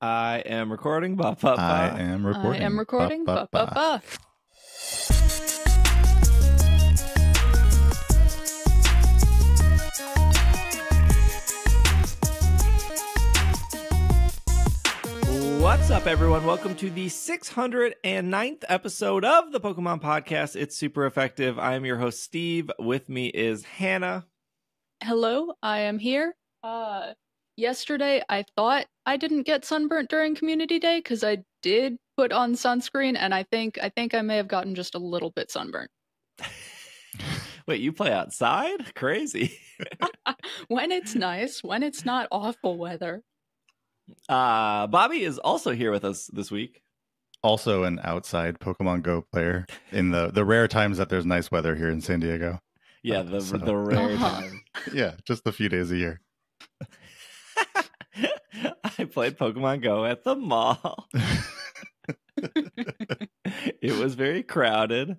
I am recording. Ba, ba, ba. I am recording. I am recording. Ba, Ba, ba, ba, ba. ba. What's up, everyone? Welcome to the 609th episode of the Pokemon Podcast. It's super effective. I am your host, Steve. With me is Hannah. Hello, I am here. Uh, yesterday I thought I didn't get sunburnt during Community Day because I did put on sunscreen, and I think I think I may have gotten just a little bit sunburnt. Wait, you play outside? Crazy. when it's nice, when it's not awful weather. Uh, Bobby is also here with us this week. Also, an outside Pokemon Go player in the the rare times that there's nice weather here in San Diego. Yeah, the So- the rare Uh-huh. time. Yeah, just a few days a year. I played Pokemon Go at the mall. it was very crowded.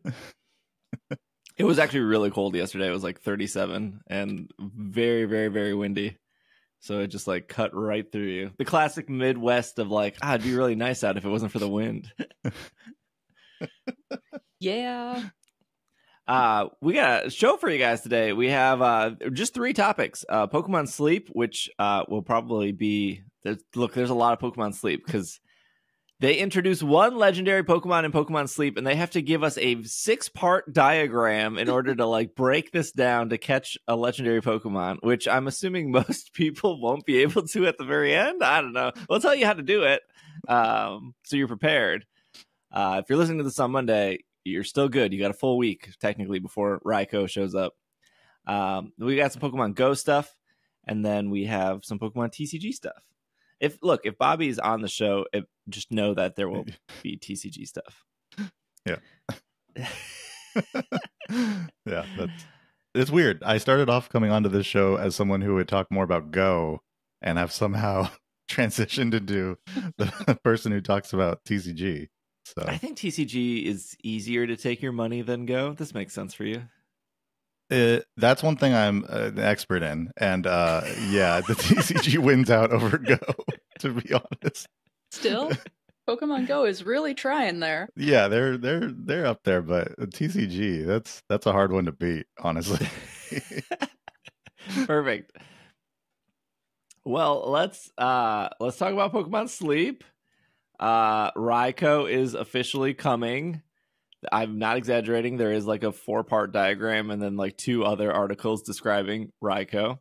It was actually really cold yesterday. It was like 37 and very, very, very windy. So it just like cut right through you. The classic Midwest of like, ah, it'd be really nice out if it wasn't for the wind. Yeah. Uh, we got a show for you guys today. We have uh, just three topics. Uh, Pokemon Sleep, which uh, will probably be there's, look. There's a lot of Pokemon Sleep because they introduce one legendary Pokemon in Pokemon Sleep, and they have to give us a six part diagram in order to like break this down to catch a legendary Pokemon. Which I'm assuming most people won't be able to at the very end. I don't know. We'll tell you how to do it, um, so you're prepared. Uh, if you're listening to this on Monday, you're still good. You got a full week technically before Raikou shows up. Um, we got some Pokemon Go stuff, and then we have some Pokemon TCG stuff. If look, if Bobby's on the show, it, just know that there will be TCG stuff. yeah, that's it's weird. I started off coming onto this show as someone who would talk more about Go, and I've somehow transitioned into the person who talks about TCG. So I think TCG is easier to take your money than Go. This makes sense for you. Uh, that's one thing I'm uh, an expert in, and uh, yeah, the TCG wins out over Go. To be honest, Still, Pokemon Go is really trying there. yeah, they're they're they're up there, but TCG that's that's a hard one to beat, honestly. Perfect. Well, let's uh let's talk about Pokemon Sleep. Uh Raikou is officially coming. I'm not exaggerating. There is like a four-part diagram and then like two other articles describing Raikou.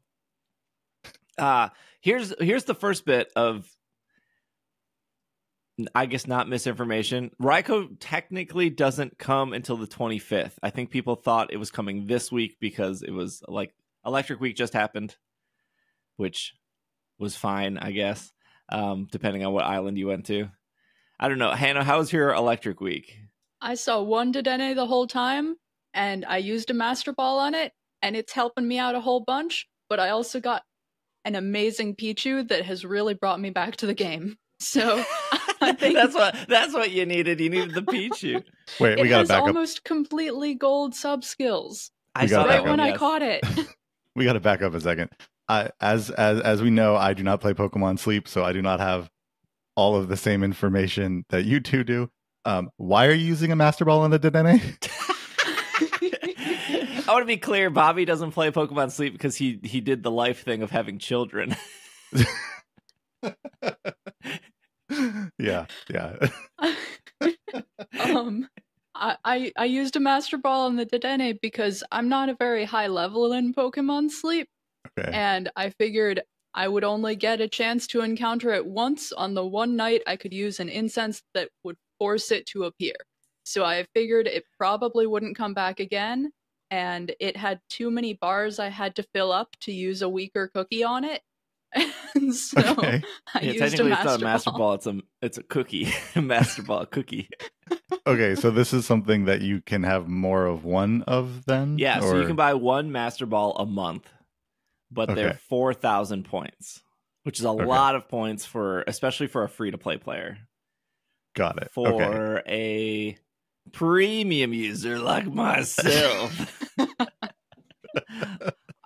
Uh here's here's the first bit of I guess not misinformation. Raikou technically doesn't come until the 25th. I think people thought it was coming this week because it was like Electric Week just happened, which was fine, I guess, um, depending on what island you went to. I don't know. Hannah, how was your Electric Week? I saw one Dedenne the whole time, and I used a Master Ball on it, and it's helping me out a whole bunch. But I also got an amazing Pichu that has really brought me back to the game. So I think that's what that's what you needed. You needed the Pichu. Wait, we got to has back up. almost completely gold sub skills. I We saw gotta Right back when one, I caught it. We got to back up a second. I, as as as we know, I do not play Pokemon Sleep, so I do not have all of the same information that you two do. Um, why are you using a Master Ball on the Dedenne? I want to be clear. Bobby doesn't play Pokemon Sleep because he he did the life thing of having children. yeah, yeah. um I, I I used a Master Ball on the Dedenne because I'm not a very high level in Pokemon Sleep, Okay. and I figured I would only get a chance to encounter it once on the one night I could use an incense that would force it to appear. So I figured it probably wouldn't come back again, and it had too many bars I had to fill up to use a weaker cookie on it. And so Okay. I yeah, used a technically, master, it's not a master ball. ball. It's a it's a cookie, a master ball cookie. Okay, so this is something that you can have more of one of then? Yeah, so you can buy one master ball a month, but they're four thousand points, which is a Okay. lot of points for, especially for a free to play player. Got it. For Okay. a premium user like myself,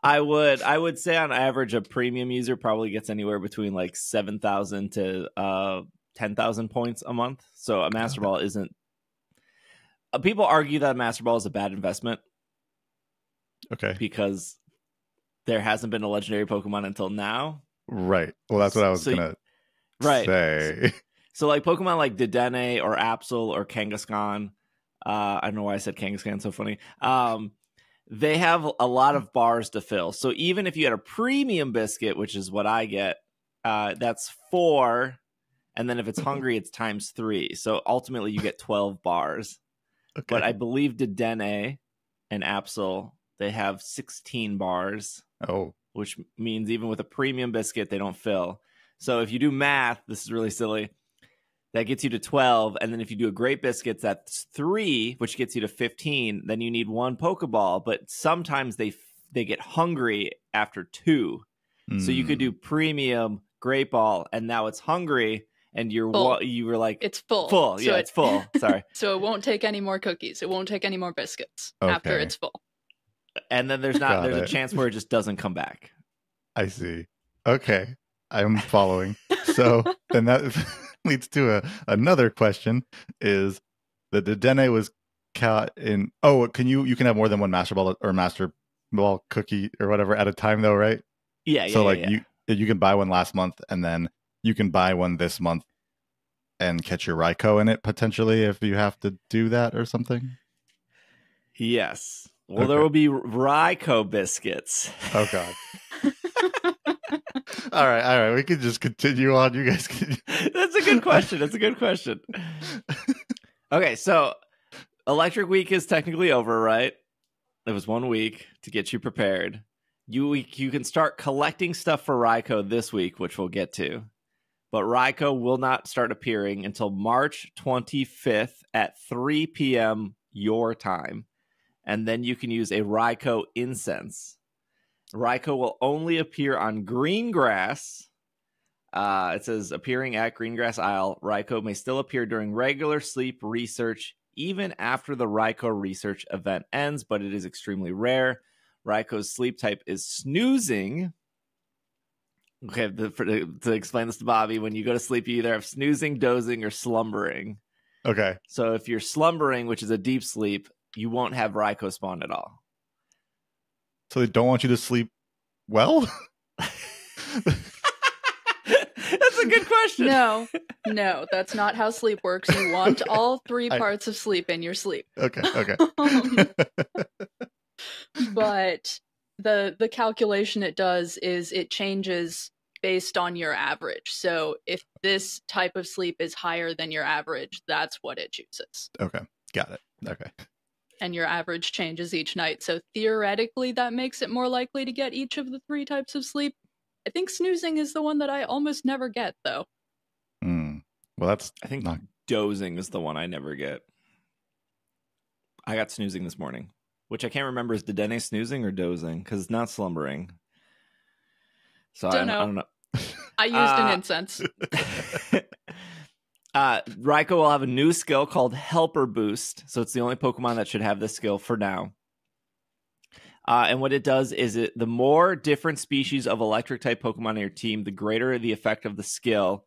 I would I would say on average a premium user probably gets anywhere between like seven thousand to uh ten thousand points a month. So a master ball isn't. Uh, people argue that a master ball is a bad investment Okay. because there hasn't been a legendary Pokemon until now. Right. Well, that's what I was So gonna Right. say. So like Pokemon like Dedenne or Absol or Kangaskhan, uh, I don't know why I said Kangaskhan so funny. Um, they have a lot of bars to fill. So even if you had a premium biscuit, which is what I get, uh, that's four, and then if it's hungry, it's times three. So ultimately, you get twelve bars. Okay. But I believe Dedenne and Absol they have sixteen bars oh, which means even with a premium biscuit, they don't fill. So if you do math, this is really silly. That gets you to 12. And then if you do a great biscuits, that's three, which gets you to 15. Then you need one Pokeball. But sometimes they they get hungry after two. So you could mm, do premium, great ball, and now it's hungry. And you're Full. you were like It's full. full. So Yeah, it- it's full. Sorry. So it won't take any more cookies. It won't take any more biscuits after it's full. And then there's not Got there's a chance where it just doesn't come back. I see. Okay, I'm following. So then that leads to a another question: Is that the Dedenne was caught in? Oh, can you you can have more than one master ball or master ball cookie or whatever at a time though, right? Yeah, yeah. so yeah, like yeah. you you can buy one last month and then you can buy one this month and catch your Raikou in it potentially if you have to do that or something. Yes. Well, there will be Raikou biscuits. Oh god. all right, all right. We can just continue on. You guys can. Good question. That's a good question. Okay, so Electric Week is technically over, right? It was one week to get you prepared. You you can start collecting stuff for Raikou this week, which we'll get to. But Raikou will not start appearing until March 25th at 3 p.m. your time. And then you can use a Raikou incense. Raikou will only appear on green grass. Uh, it says appearing at Greengrass Isle, Raikou may still appear during regular sleep research, even after the Raikou research event ends, but it is extremely rare. Raikou's sleep type is snoozing. Okay, the, for, to explain this to Bobby, when you go to sleep, you either have snoozing, dozing, or slumbering. Okay. So if you're slumbering, which is a deep sleep, you won't have Raikou spawn at all. So they don't want you to sleep well? Good question. No, no, that's not how sleep works. You want all three I- parts of sleep in your sleep. okay, okay. Um, but the the calculation it does is it changes based on your average. So if this type of sleep is higher than your average, that's what it chooses. okay. Got it. Okay. And your average changes each night. So theoretically that makes it more likely to get each of the three types of sleep. I think snoozing is the one that I almost never get though. Hmm. Well, that's I think not dozing is the one I never get. I got snoozing this morning, which I can't remember is Dedenne snoozing or dozing because it's not slumbering. So I Don't don't, I know. don't know. I used Uh, an incense. uh, Raikou will have a new skill called Helper Boost. So it's the only Pokemon that should have this skill for now. Uh, and what it does is it the more different species of electric type Pokemon on your team, the greater the effect of the skill.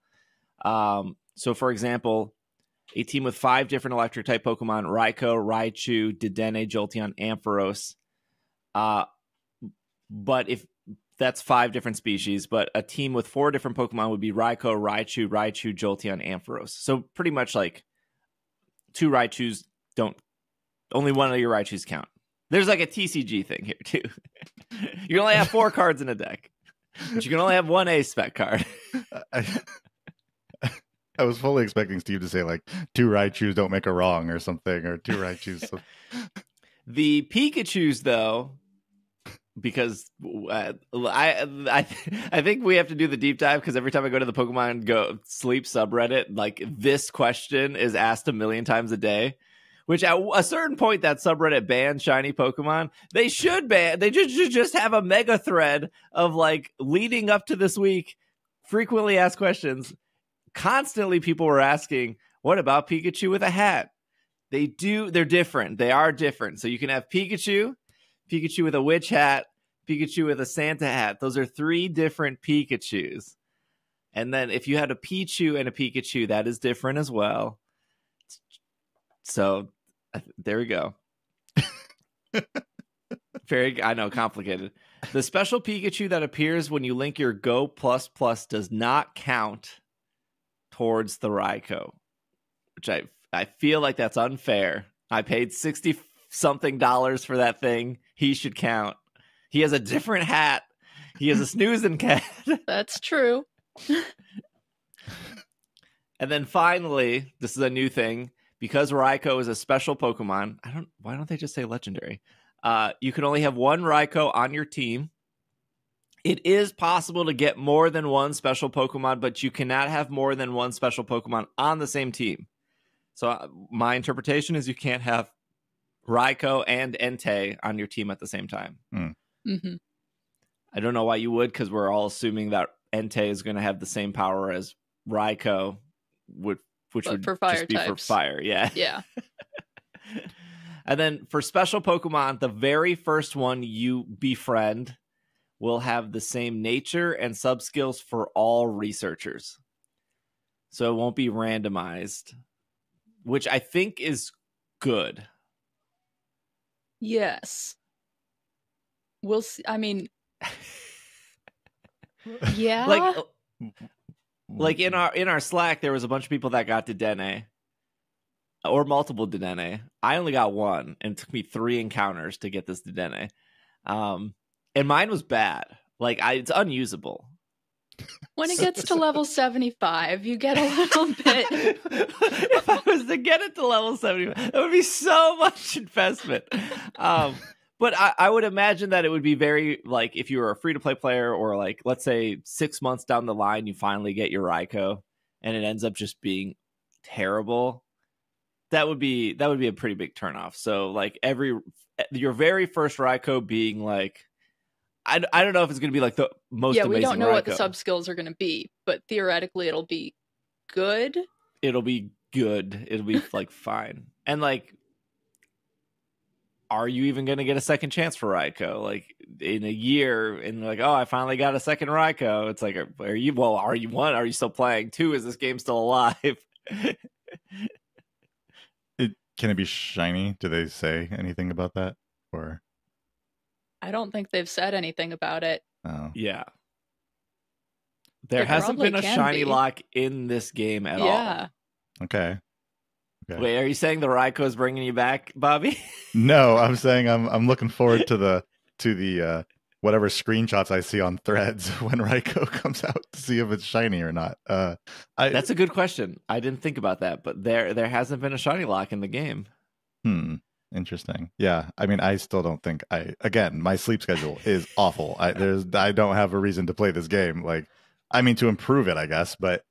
Um, so, for example, a team with five different electric type Pokemon Raikou, Raichu, Dedenne, Jolteon, Ampharos. Uh, but if that's five different species, but a team with four different Pokemon would be Raikou, Raichu, Raichu, Jolteon, Ampharos. So pretty much like two Raichus don't only one of your Raichus count. There's like a TCG thing here too. you can only have four cards in a deck, but you can only have one ACE SPEC card. I, I was fully expecting Steve to say like two right Raichus don't make a wrong or something, or two Raichus. so- The Pikachu's though, because uh, I I I think we have to do the deep dive because every time I go to the Pokemon Go Sleep subreddit, like this question is asked a million times a day. Which at a certain point that subreddit banned shiny Pokemon. They should ban. They just just have a mega thread of like leading up to this week, frequently asked questions. Constantly, people were asking, "What about Pikachu with a hat?" They do. They're different. They are different. So you can have Pikachu, Pikachu with a witch hat, Pikachu with a Santa hat. Those are three different Pikachus. And then if you had a Pichu and a Pikachu, that is different as well. So there we go. Very, I know, complicated. The special Pikachu that appears when you link your Go Plus Plus does not count towards the Raikou, which I I feel like that's unfair. I paid sixty something dollars for that thing. He should count. He has a different hat. He has a snoozing cat. That's true. and then finally, this is a new thing because Raikou is a special Pokemon. I don't. Why don't they just say legendary? Uh, you can only have one Raikou on your team. It is possible to get more than one special Pokemon, but you cannot have more than one special Pokemon on the same team. So uh, my interpretation is you can't have Raikou and Entei on your team at the same time. Mm. Mm-hmm. I don't know why you would, because we're all assuming that Entei is going to have the same power as Raikou, would which But would for fire just be for fire. Yeah. Yeah. and then for special Pokemon, the very first one you befriend will have the same nature and sub skills for all researchers. So it won't be randomized, which I think is good. Yes. We'll see. I mean, yeah. Like like in our in our Slack, there was a bunch of people that got Dedenne. Or multiple Dedenne. I only got one, and it took me three encounters to get this Dedenne. Um, and mine was bad. Like I, it's unusable. when it gets to level 75, you get a little bit. if I was to get it to level 70, it would be so much investment. Um, but I, I would imagine that it would be very like if you were a free to play player, or like let's say six months down the line, you finally get your Raikou, and it ends up just being terrible. That would be that would be a pretty big turnoff. So like every your very first Raikou being like. I, I don't know if it's going to be like the most yeah, we don't know what the sub skills are going to be, but theoretically it'll be good. it'll be good. It'll be like fine. And like, are you even going to get a second chance for Raikou? Like in a year, and like, oh, I finally got a second Raikou. It's like, are, are you? Well, are you one? Are you still playing? Two? Is this game still alive? It, can it be shiny? Do they say anything about that? Or I don't think they've said anything about it. oh, yeah. There It hasn't been a shiny be. lock in this game at yeah. okay. all. Okay. Wait, are you saying the Raikou is bringing you back, Bobby? No, I'm saying I'm I'm looking forward to the to the uh whatever screenshots I see on threads when Raikou comes out to see if it's shiny or not. Uh I That's a good question. I didn't think about that, but there there hasn't been a shiny lock in the game. Hmm. Interesting. Yeah. I mean, I still don't think I. Again, my sleep schedule is awful. I there's I don't have a reason to play this game. Like, I mean, to improve it, I guess. But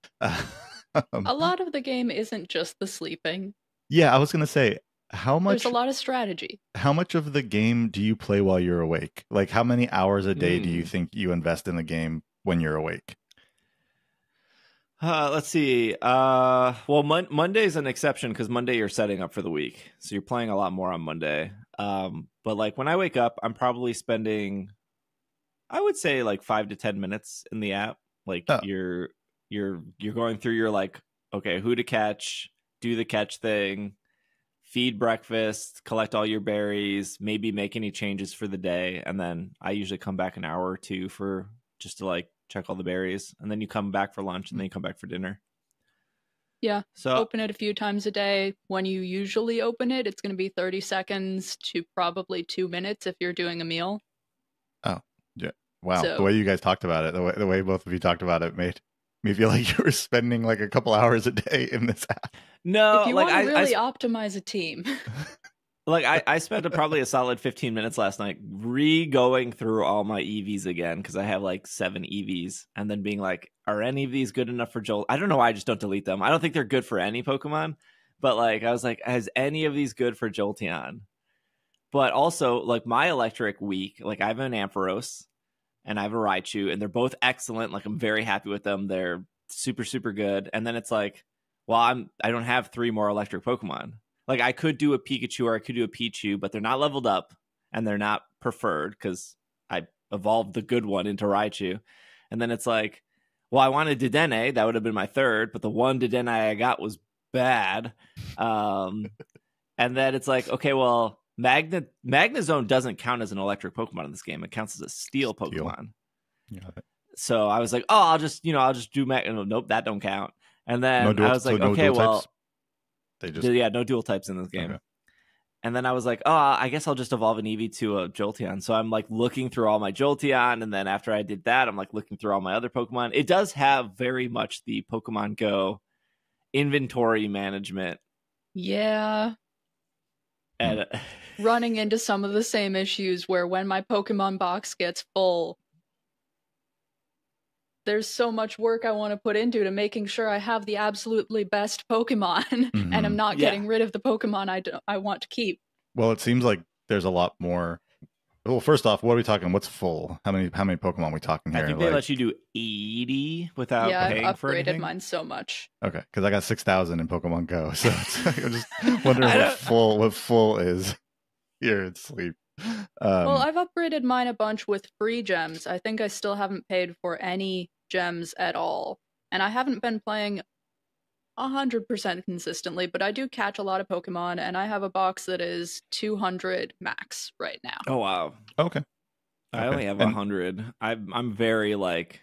um, A lot of the game isn't just the sleeping. yeah, I was gonna say how much. There's a lot of strategy. How much of the game do you play while you're awake? Like, how many hours a day do you Hmm. think you invest in the game when you're awake? Uh, let's see. Uh, well, Mon- Monday's an exception because Monday you're setting up for the week, so you're playing a lot more on Monday. Um, but like when I wake up, I'm probably spending, I would say like five to ten minutes in the app. Like Oh. you're you're you're going through your like, okay, who to catch, do the catch thing, feed breakfast, collect all your berries, maybe make any changes for the day, and then I usually come back an hour or two for just to like check all the berries, and then you come back for lunch, and then you come back for dinner. Yeah. So Open it a few times a day. When you usually open it, it's going to be 30 seconds to probably two minutes if you're doing a meal. Oh. Yeah. Wow, So- the way you guys talked about it, the way the way both of you talked about it, made me feel like you were spending like a couple hours a day in this app. no, if you like want I, to I really s- optimize a team, like I, I spent a, probably a solid 15 minutes last night re-going through all my Eevees again because I have like seven Eevees, and then being like, are any of these good enough for Joel? I don't know why I just don't delete them. I don't think they're good for any Pokemon, but like I was like, is any of these good for Jolteon? But also, like my electric week, like I have an Ampharos and I have a Raichu, and they're both excellent. Like I'm very happy with them. They're super super good. And then it's like, well, I'm I don't have three more electric Pokemon. Like I could do a Pikachu or I could do a Pichu, but they're not leveled up and they're not preferred because I evolved the good one into Raichu. And then it's like, well, I wanted Dedenne. That would have been my third, but the one Dedenne I got was bad. Um, and then it's like, okay, well, Magna Magnezone doesn't count as an electric Pokemon in this game. It counts as a steel Pokemon. Yeah. So I was like, oh, I'll just, you know, I'll just do Mag. Uh, nope, that don't count. And then No dual- I was like, so no okay, well, types? They just yeah, no dual types in this game. Okay. And then I was like, oh, I guess I'll just evolve an Eevee to a Jolteon. So I'm like looking through all my Jolteon, and then after I did that, I'm like looking through all my other Pokemon. It does have very much the Pokemon Go inventory management, Yeah. and hmm. Running into some of the same issues where when my Pokemon box gets full, there's so much work I want to put into to making sure I have the absolutely best Pokemon and I'm Mhm. not Yeah. getting rid of the Pokemon I, do- I want to keep. Well, it seems like there's a lot more. Well, first off, what are we talking? What's full? How many how many Pokemon are we talking I here? think they Like- let you do 80 without yeah, paying I've for upgraded anything. mine so much. okay, because I got six thousand in Pokemon Go, so it's I'm just wondering what full what full is here at sleep. Um, well, I've upgraded mine a bunch with free gems. I think I still haven't paid for any gems at all. And I haven't been playing 100% consistently, but I do catch a lot of Pokemon, and I have a box that is 200 max right now. Oh wow, okay, I Okay. only have And- a hundred. I'm I'm very like.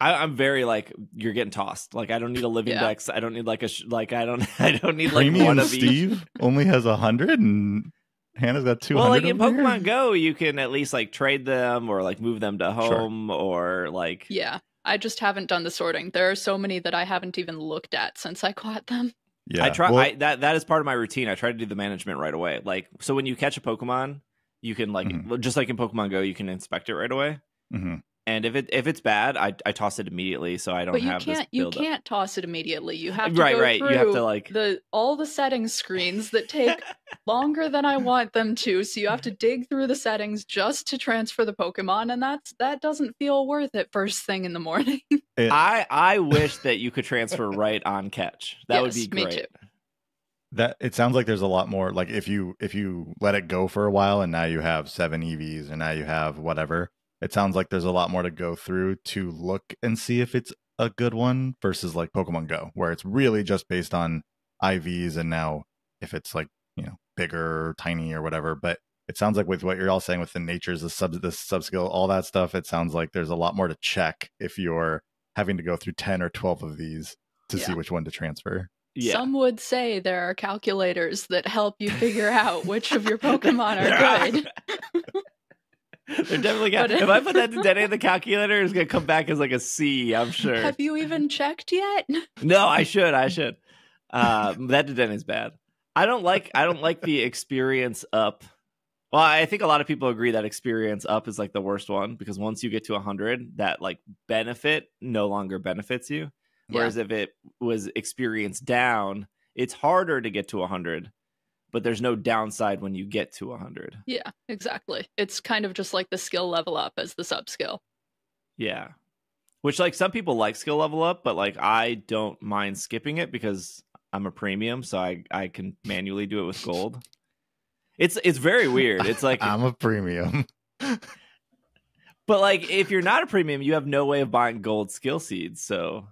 I, I'm very like you're getting tossed. Like I don't need a living Yeah. dex. I don't need like a sh- like I don't I don't need like Premium one of each. Steve only has a hundred, and Hannah's got two Well, like in Pokemon Go, you can at least like trade them or like move them to Sure. home or like Yeah, I just haven't done the sorting. There are so many that I haven't even looked at since I caught them. yeah, I try well, I, that that is part of my routine. I try to do the management right away. Like so when you catch a Pokemon, you can like Mhm. just like in Pokemon Go, you can inspect it right away. mhm. And if it if it's bad, I I toss it immediately so I don't But you have this can't you build can't toss it immediately. You have to Right, go right. You have to, like- the all the settings screens that take longer than I want them to. So you have to dig through the settings just to transfer the Pokemon, and that's that doesn't feel worth it first thing in the morning. It- I I wish that you could transfer right on catch. That would be Yes, me great. too. that it sounds like there's a lot more like if you if you let it go for a while and now you have seven Eevees and now you have whatever it sounds like there's a lot more to go through to look and see if it's a good one versus like pokemon go where it's really just based on ivs and now if it's like you know bigger or tiny or whatever but it sounds like with what you're all saying with the natures the sub the sub skill all that stuff it sounds like there's a lot more to check if you're having to go through 10 or 12 of these to see which one to transfer Yeah. Some would say there are calculators that help you figure out which of your Pokemon are good. They're definitely got. If I put that Dedenne in the calculator, it's gonna come back as like a C. I'm sure. Have you even checked yet? No, I should. I should. Uh, that Dedenne's bad. I don't like. I don't like the experience up. Well, I think a lot of people agree that experience up is like the worst one because once you get to 100, that like benefit no longer benefits you. Whereas if it was experience down, it's harder to get to 100, but there's no downside when you get to 100. Yeah, exactly. It's kind of just like the skill level up as the sub skill. Yeah. Which like some people like skill level up, but like I don't mind skipping it because I'm a premium, so I I can manually do it with gold. It's it's very weird. It's like i'm a premium but like if you're not a premium, you have no way of buying gold skill seeds, so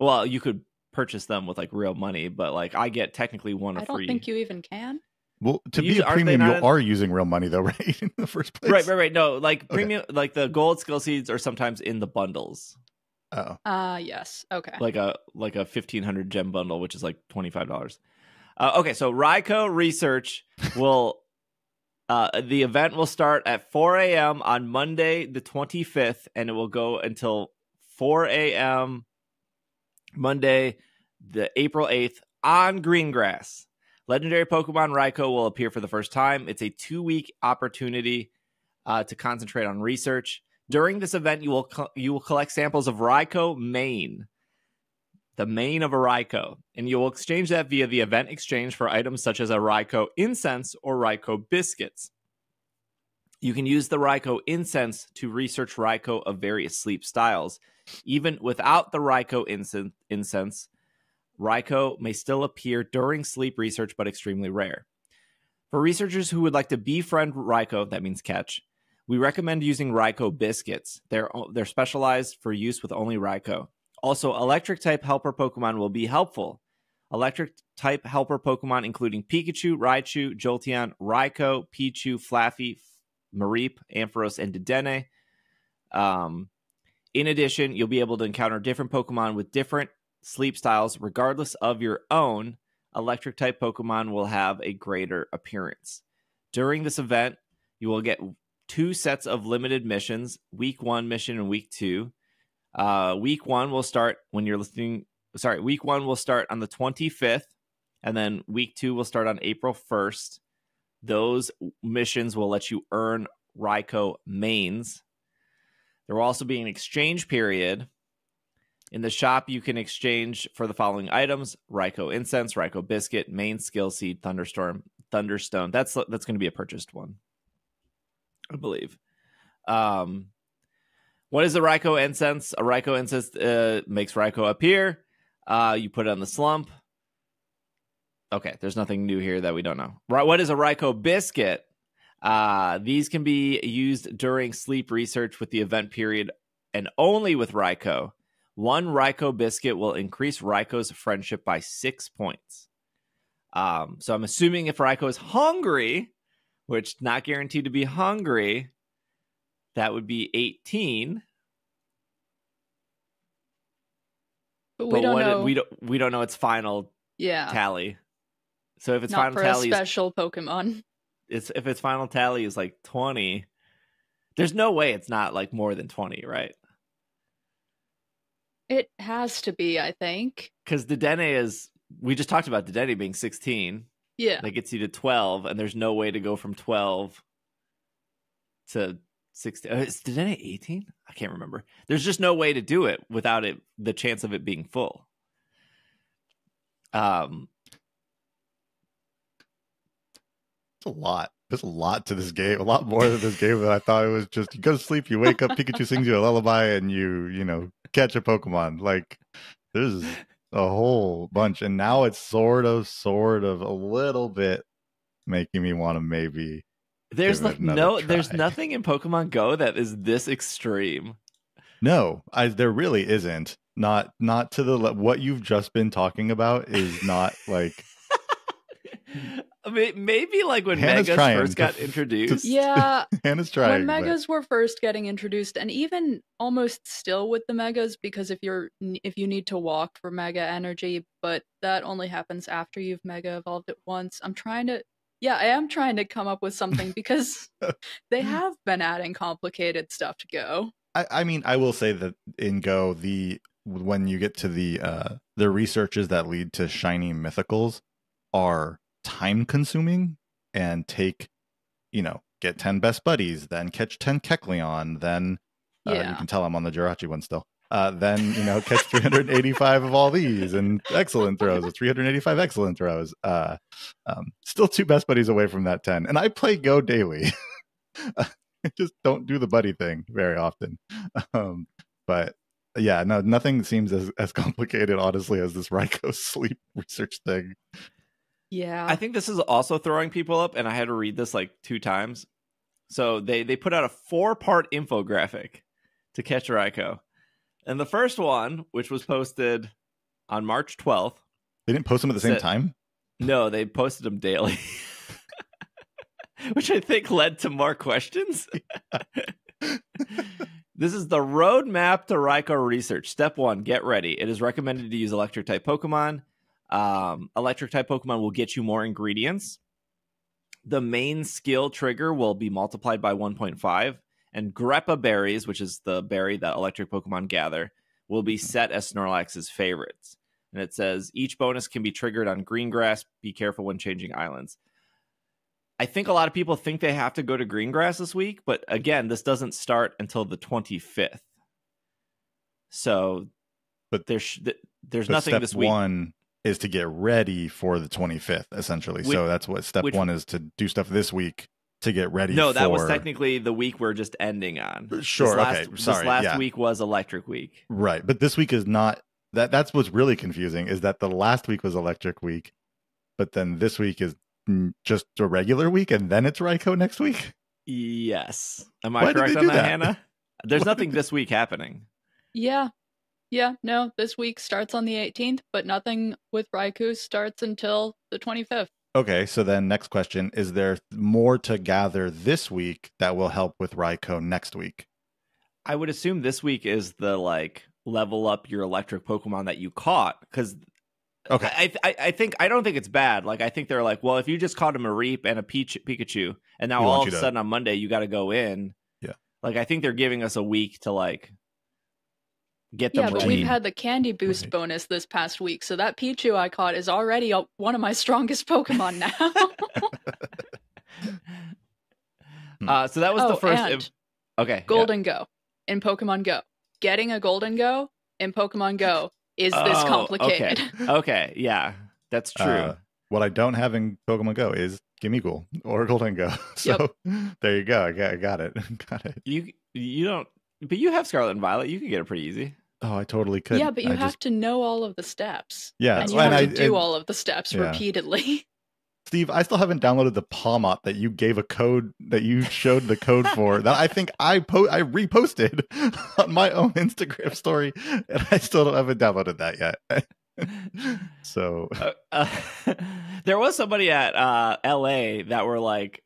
well, you could purchase them with like real money, but like I get technically one I of don't free. think you even can. Well, to Usually- be a premium, you not- are using real money though, right? In the first place, Right, right, right. No, like Okay. premium like the gold skill seeds are sometimes in the bundles. Oh, Ah, yes. Okay. like a like a fifteen hundred gem bundle, which is like twenty five dollars. Uh, okay, so Raikou research will uh, the event will start at four a.m. on Monday the twenty fifth, and it will go until four a.m. Monday the April eighth on Greengrass. Legendary Pokemon Raikou will appear for the first time. It's a two week opportunity uh, to concentrate on research. During this event, you will co- you will collect samples of Raikou mane, the mane of a Raikou, and you will exchange that via the event exchange for items such as a Raikou incense or Raikou biscuits. You can use the Raikou incense to research Raikou of various sleep styles. Even without the Raikou incense, Raikou may still appear during sleep research, but extremely rare. For researchers who would like to befriend Raikou, that means catch, We recommend using Raikou biscuits. They're they're specialized for use with only Raikou. Also, electric type helper Pokemon will be helpful. Electric type helper Pokemon including Pikachu, Raichu, Jolteon, Raikou, Pichu, Flaaffy, Mareep, Ampharos, and Dedenne. Um, in addition, you'll be able to encounter different Pokemon with different sleep styles, regardless of your own. Electric type Pokemon will have a greater appearance. During this event, you will get two sets of limited missions week one mission and week two. Uh, week one will start when you're listening. Sorry, week one will start on the 25th, and then week two will start on April 1st. Those missions will let you earn Raikou manes. There will also be an exchange period. In the shop, you can exchange for the following items: Raikou incense, Raikou biscuit, main skill seed, thunderstorm, thunderstone. That's that's going to be a purchased one, I believe. Um, what is a Raikou incense? A Raikou incense uh, makes Raikou appear. Uh, you put it on the slump. Okay, there's nothing new here that we don't know. Right? What is a Raikou biscuit? Uh, these can be used during sleep research with the event period and only with Raikou. One Raikou biscuit will increase Raikou's friendship by six points. Um, so I'm assuming if Raikou is hungry, which not guaranteed to be hungry, that would be 18. But we but don't know. It, we don't we don't know its final yeah, tally. So if its not final for a tally is special Pokemon. It's if its final tally is like 20 there's no way it's not like more than 20 right? It has to be, I think. because Dedenne is we just talked about Dedenne being 16 Yeah. that gets you to 12 and there's no way to go from 12 to 16 uh, is Dedenne 18 i can't remember. There's just no way to do it without it the chance of it being full. Um It's a lot. There's a lot to this game. A lot more to this game than I thought it was. Just you go to sleep, you wake up, Pikachu sings you a lullaby, and you you know catch a Pokemon. Like there's a whole bunch, and now it's sort of, sort of, a little bit making me want to maybe. there's like no there's nothing in pokemon go that is this extreme No, I, there really isn't. Not not to the what you've just been talking about is not like I mean, maybe like when Hannah's Megas trying first to got f- to introduced. Yeah, Hannah's trying. when but- megas were first getting introduced and even almost still with the megas because if you're if you need to walk for mega energy but that only happens after you've mega evolved it once i'm trying to yeah i am trying to come up with something because they have been adding complicated stuff to go I, I mean, I will say that in Go, the when you get to the uh the researches that lead to shiny mythicals are time consuming and take, you know, get ten best buddies, then catch ten Kecleon, then uh, you can tell I'm on the Jirachi one still. Uh, then you know catch 385 of all these and excellent throws with 385 excellent throws. Uh, um, still two best buddies away from that 10, and I play Go daily. I just don't do the buddy thing very often. Um, but yeah, no, nothing seems as, as complicated, honestly, as this Raikou sleep research thing. Yeah I think this is also throwing people up, and I had to read this like two times. So they they put out a four part infographic to catch Raikou, and the first one, which was posted on March twelfth, They didn't post them at the same Sit. time. no, they posted them daily. Which I think led to more questions. this is the roadmap to Raikou research. Step one, get ready. It is recommended to use electric type Pokemon. Um, electric type Pokemon will get you more ingredients. The main skill trigger will be multiplied by 1.5, and Grepa berries, which is the berry that electric Pokemon gather, will be set as Snorlax's favorites. And it says each bonus can be triggered on green grass. Be careful when changing islands. I think a lot of people think they have to go to green grass this week, but again, this doesn't start until the 25th. So, But- there's there's But nothing this week. one is to get ready for the 25th, essentially. Which- so that's what step which- one is to do stuff this week to get ready. No, that was technically the week we're just ending on. Uh, this Sure, last, okay, This sorry, last yeah. week was Electric Week. right. But this week is not that. That's what's really confusing is that the last week was Electric Week, but then this week is just a regular week, and then it's Raikou next week. Yes. Am I Why correct on that, that? Hannah? There's Why nothing this week happening. Yeah. Yeah, no, this week starts on the 18th, but nothing with Raikou starts until the 25th. Okay, so then next question is there more to gather this week that will help with Raikou next week? I would assume this week is the like level up your electric Pokemon that you caught because Okay. I, I I think I don't think it's bad. Like I think they're like, well, if you just caught a Mareep and a Peach, Pikachu, and now We all of you a to- sudden on Monday you got to go in. Yeah. Like I think they're giving us a week to like get them Yeah, but ready. we've had the candy boost Right. bonus this past week, so that Pichu I caught is already a, one of my strongest Pokemon now. uh, so that was oh, the first. and im- okay. yeah. Golden Go in Pokemon Go. Getting a Gholdengo in Pokemon Go is this Oh, complicated. Okay. okay. Yeah, that's true. Uh, what I don't have in Pokemon Go is Gimmighoul or Gholdengo. So there you go. I got, I got it. got it. you you don't, but you have Scarlet and Violet. You can get it pretty easy. Oh, I totally could. yeah, but you I have just, to know all of the steps. yeah, and you and have I, to do and- all of the steps yeah. repeatedly. Steve, I still haven't downloaded the Palmot that you gave a code that you showed the code for that I think I po- I reposted on my own Instagram story, and I still don't haven't downloaded that yet. so Uh, uh, there was somebody at uh, L.A. that were like,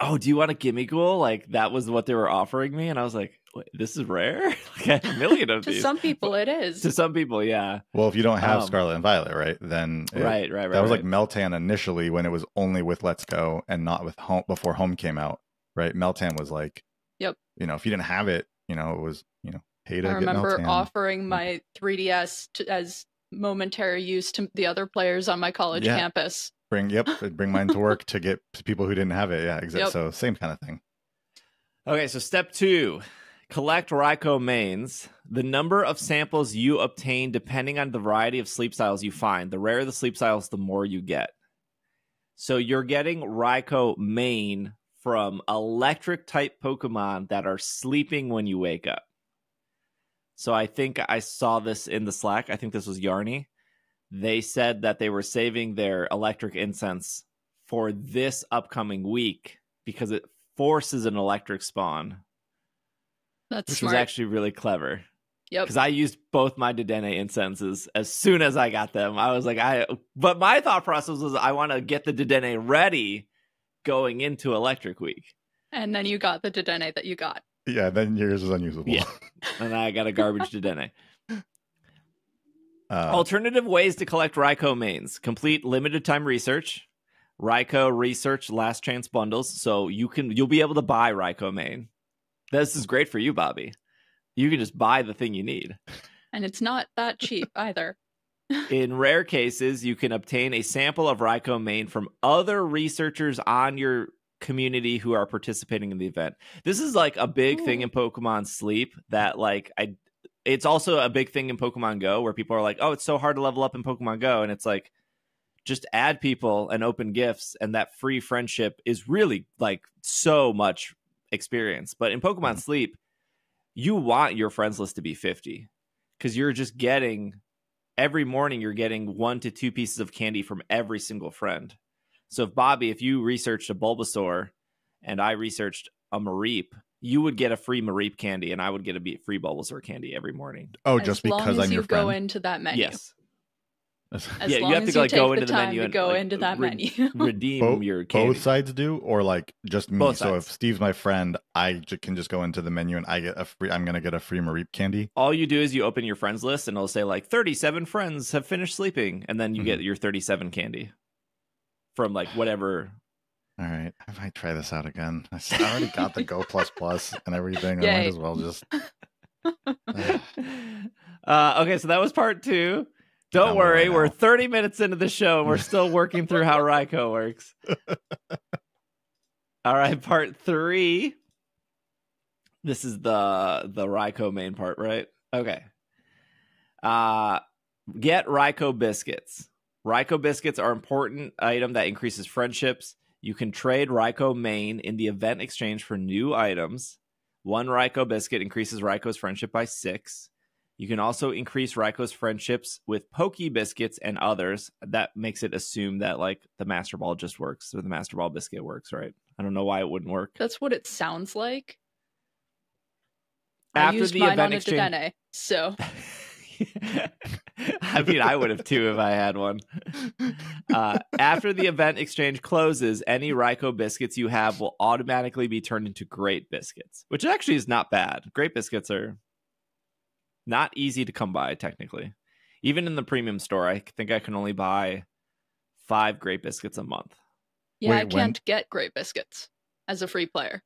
"Oh, do you want a Gimmighoul?" Like that was what they were offering me, and I was like, Wait, "This is rare. like a million of to these." some people, it is. to some people, yeah, well, if you don't have Um, Scarlet and Violet, right, then it- right, right, right. that was right. like Meltan initially when it was only with Let's Go and not with Home before Home came out, right? Meltan was like, Yep. you know, if you didn't have it, you know, it was you know, pay to I remember Meltan. offering my 3DS to, as momentary use to the other players on my college Yeah. campus. Bring yep, bring mine to work to get people who didn't have it. Yeah, exactly. Yep. So same kind of thing. Okay, so step two collect Raikou manes. The number of samples you obtain depending on the variety of sleep styles you find. The rarer the sleep styles, the more you get. So you're getting Raikou mane from electric type Pokemon that are sleeping when you wake up. So I think I saw this in the Slack. I think this was Yarny. They said that they were saving their electric incense for this upcoming week because it forces an electric spawn, That's which smart. was actually really clever. yep. Because I used both my Dedenne incenses as soon as I got them. I was like, I. But my thought process was, I want to get the Dedenne ready going into Electric Week, And then you got the Dedenne that you got. Yeah, then yours is unusable. Yeah. and I got a garbage Dedenne. Uh, Alternative ways to collect Raikou manes. Complete limited time research. Raikou research last chance bundles. So you can you'll be able to buy Raikou mane. This is great for you, Bobby. You can just buy the thing you need. And it's not that cheap either. In rare cases, you can obtain a sample of Raikou mane from other researchers on your community who are participating in the event. This is like a big thing in Pokemon Sleep that like I it's also a big thing in Pokemon Go where people are like, "Oh, it's so hard to level up in Pokemon Go." And it's like just add people and open gifts and that free friendship is really like so much experience. But in Pokemon Mhm. Sleep, you want your friends list to be 50 cuz you're just getting every morning you're getting one to two pieces of candy from every single friend. So if Bobby, if you researched a Bulbasaur and I researched a Mareep, you would get a free Mareep candy and I would get a be- free Bulbasaur candy every morning. oh, as just long because as I'm you your go friend. into that menu. Yes. As Yeah, you long have to as go, like, take go the into the time menu to and, go like, into that re- menu. Redeem Both- your candy. Both sides do, or like just me. Both so sides. if Steve's my friend, I j- can just go into the menu and I get a free. I'm gonna get a free Mareep candy. All you do is you open your friends list and it'll say like 37 friends have finished sleeping and then you get mm-hmm. your 37 candy from like whatever All right, I might try this out again. I already got the Go Plus Plus and everything. I might as well just. uh, okay, so that was part two. Don't worry, we're now. 30 minutes into the show and we're still working through how Raikou works. All right, part three. This is the the Raikou mane part, right? Okay. Uh get Raikou biscuits. Raikou biscuits are important item that increases friendships. You can trade Raikou mane in the event exchange for new items. One Raikou biscuit increases Raikou's friendship by six. You can also increase Raikou's friendships with Poké biscuits and others. That makes it assume that like the Master Ball just works or the Master Ball biscuit works, right? I don't know why it wouldn't work. That's what it sounds like. I After used the mine event on a exchange, Dedenne, so I mean, I would have too if I had one. Uh, after the event exchange closes, any Raikou biscuits you have will automatically be turned into great biscuits, which actually is not bad. Great biscuits are not easy to come by, technically. Even in the premium store, I think I can only buy five great biscuits a month. yeah, I Wait, when- can't get great biscuits as a free player.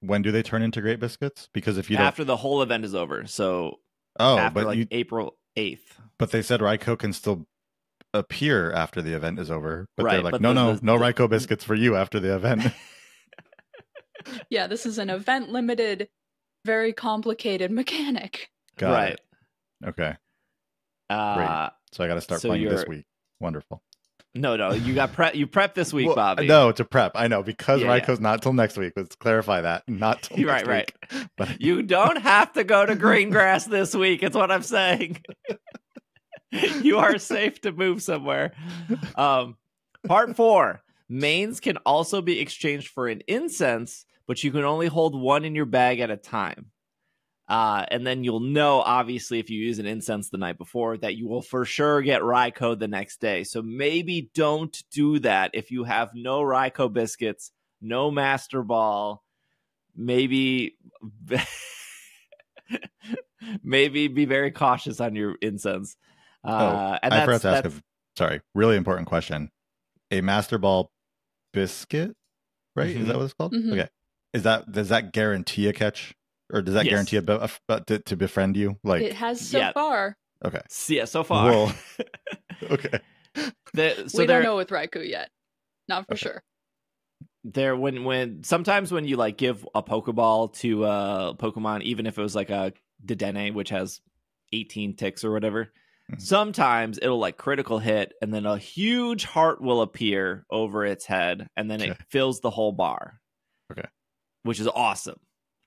When do they turn into great biscuits? Because if you don't, After the whole event is over. So oh, after but like you, April 8th. but they said Raikou can still appear after the event is over. But they're like, but no, the- no, the- no the- Raikou biscuits for you after the event. Yeah, this is an event limited, very complicated mechanic. Got right. it. Okay, Uh, so I got to start So playing this week. Wonderful. No, no, you got prep. You prep this week, Well, Bobby. No, to prep. I know because Yeah, yeah. Not till next week. Let's clarify that. Not till right, next right. week. But You don't have to go to Greengrass this week. It's what I'm saying. you are safe to move somewhere. Um, part four: manes can also be exchanged for an incense, but you can only hold one in your bag at a time. Uh, and then you'll know, obviously, if you use an incense the night before, that you will for sure get Raikou the next day. So maybe don't do that if you have no Raikou biscuits, no Master Ball. Maybe, maybe be very cautious on your incense. Uh, and Oh, I that's, forgot to ask. A, sorry, really important question. A master ball biscuit, right? Is Mhm. that what it's called? Mhm. Okay. Is that does that guarantee a catch, or does that Yes. guarantee a, be- a- a- to, to befriend you? Like, it has so yeah. far. okay, yeah, so far. Well, okay, The- so we there- don't know with Raikou yet. Not for Okay. sure. there when when sometimes when you like give a pokeball to a pokemon even if it was like a Dedenne which has 18 ticks or whatever Mhm. sometimes it'll like critical hit and then a huge heart will appear over its head and then it fills the whole bar Okay. which is awesome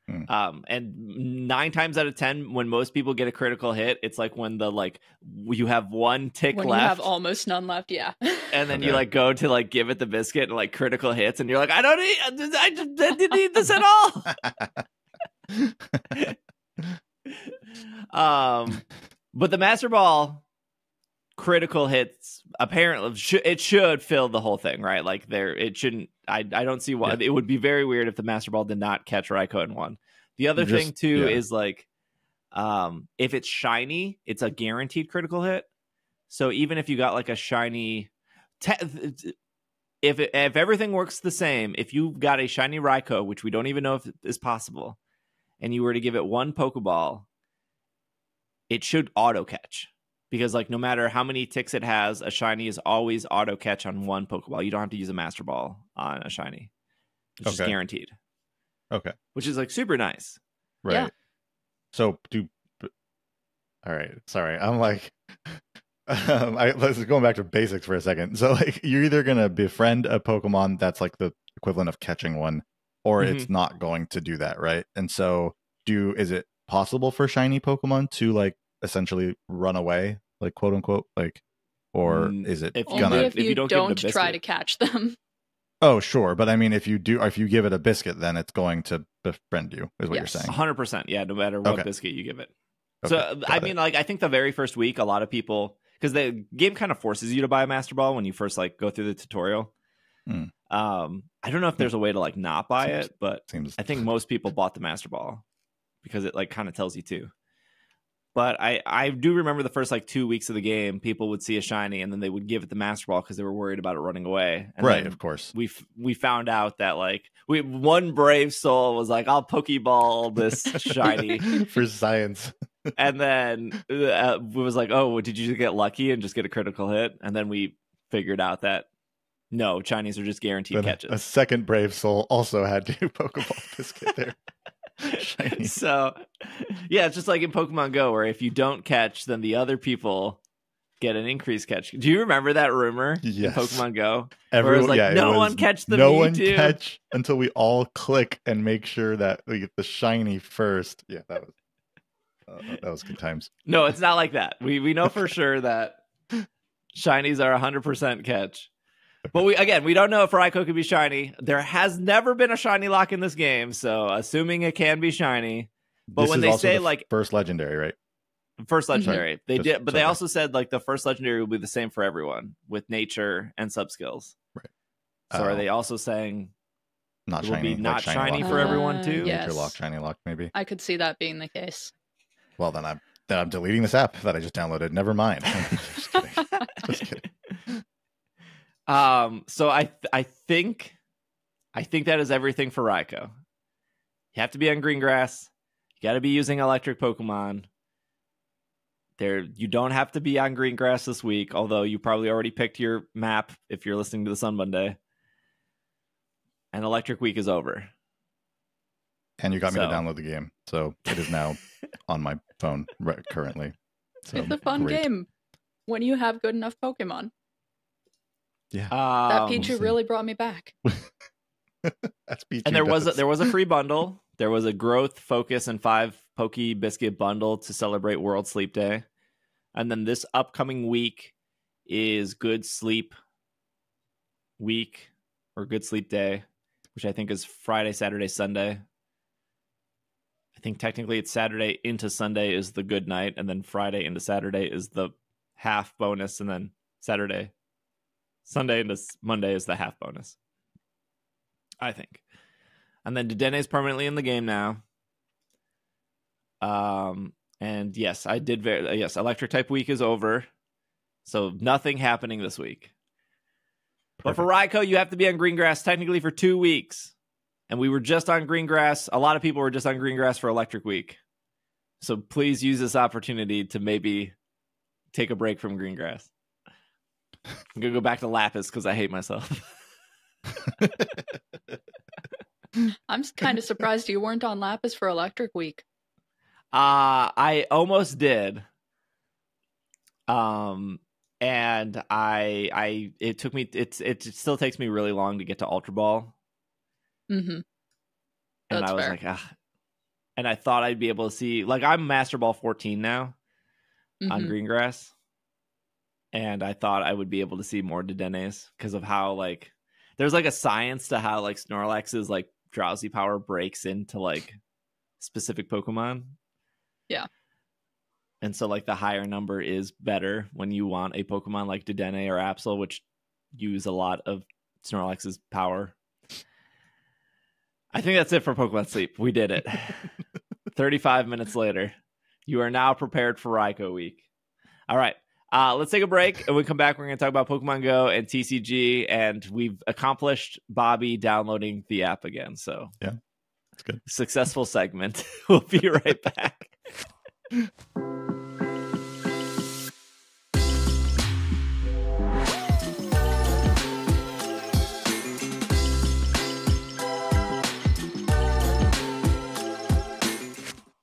Mm. um and nine times out of ten when most people get a critical hit it's like when the like you have one tick When left you have almost none left, yeah. and then you like go to like give it the biscuit and like critical hits and you're like i don't need i, just, I didn't need this at all um but the master ball critical hits apparently it should fill the whole thing right? Like there it shouldn't i i don't see why it would be very weird if the master ball did not catch Raikou in one. The other Just- thing too yeah. is like um if it's shiny it's a guaranteed critical hit. So even if you got like a shiny te- if it, if everything works the same if you got a shiny Raikou which we don't even know if is possible and you were to give it one pokeball it should auto catch because like no matter how many ticks it has a shiny is always auto catch on one pokeball you don't have to use a master ball on a shiny it's just Okay. guaranteed okay, which is like super nice right. Yeah. So do. All right, sorry. I'm like, um, I let's going back to basics for a second. So like, you're either gonna befriend a Pokemon that's like the equivalent of catching one, or Mm-hmm. it's not going to do that, right? And so, do is it possible for shiny Pokemon to like essentially run away, like quote unquote, like, or Mm, is it if you Only gonna? don't- if if you, you don't give it a don't, try to catch them. Oh, sure, but I mean, if you do, if you give it a biscuit, then it's going to befriend you, is what Yes. you're saying. 100% yeah no matter what Okay. biscuit you give it Okay, so got i it. mean like i think the very first week a lot of people because the game kind of forces you to buy a master ball when you first like go through the tutorial Mm. um i don't know if there's a way to like not buy Seems- it but seems I think most people bought the Master Ball because it like kind of tells you to. But I I do remember the first like two weeks of the game, people would see a shiny and then they would give it the Master Ball because they were worried about it running away. And right, of course. We f- we found out that like we one brave soul was like I'll Pokeball this shiny, for science. and then uh, we was like oh did you get lucky and just get a critical hit? And then we figured out that no shinies are just guaranteed Then a- catches. a second brave soul also had to Pokeball this kid there. So yeah it's just like in pokemon go where if you don't catch then the other people get an increased catch. Do you remember that rumor Yes. in pokemon go? Everyone, was like, yeah, no was one catch the no one catch until we all click and make sure that we get the shiny first. Yeah, that was uh, that was good times. no it's not like that. We we know for sure that shinies are 100% catch But we again, we don't know if Raikou could be shiny. There has never been a shiny lock in this game, so assuming it can be shiny. But This when is they also say the like first legendary, right? first legendary, they Just- did, but they also said like the first legendary will be the same for everyone with nature and sub skills. Right. So are Oh. they also saying Not it will shiny. be not like shiny, lock. for everyone Uh, too? yeah. Nature Yes. lock, shiny lock, maybe. I could see that being the case. Well, then I'm then I'm deleting this app that I just downloaded. Never mind. just kidding. Just kidding. Um, so I th- I think I think that is everything for Raikou. You have to be on Greengrass. You got to be using electric Pokemon. There, you don't have to be on Greengrass this week, although you probably already picked your map if you're listening to the Sun Monday. And Electric Week is over. And you got me to download the game, so it is now on my phone right, currently. So it's a fun great. game when you have good enough Pokemon. Yeah, That Um, Pichu see. really brought me back. that's Pichu and there was a, there was a free bundle. There was a growth, focus, and five Poke Biscuit bundle to celebrate World Sleep Day. And then this upcoming week is Good Sleep Week or Good Sleep Day, which I think is Friday, Saturday, Sunday. I think technically it's Saturday into Sunday is the good night, and then Friday into Saturday is the half bonus, and then Saturday, Sunday into Monday is the half bonus. I think. And then Dedenne is permanently in the game now. Um, and yes, I did. Very, yes, Electric Type Week is over, so nothing happening this week. But for Raikou, you have to be on Greengrass technically for two weeks, and we were just on Greengrass. A lot of people were just on Greengrass for Electric Week, so please use this opportunity to maybe take a break from Greengrass. I'm gonna go back to Lapis because I hate myself. I'm kind of surprised you weren't on Lapis for Electric Week. Uh I almost did. Um and I I it took me it's it still takes me really long to get to Ultra Ball. Mm-hmm. And That's I was fair. like, ah. And I thought I'd be able to see like I'm Master Ball 14 now on hmm Greengrass. And I thought I would be able to see more Dedennes because of how like there's like a science to how like Snorlax's like drowsy power breaks into like specific Pokemon. Yeah. And so like the higher number is better when you want a Pokemon like Dedenne or Absol, which use a lot of Snorlax's power. I think that's it for Pokemon Sleep. We did it. 35 minutes later. You are now prepared for Raikou week. All right. Uh, let's take a break. And when we come back, we're going to talk about Pokemon Go and TCG. And we've accomplished Bobby downloading the app again. So, Yeah, that's good. Successful segment. we'll be right back.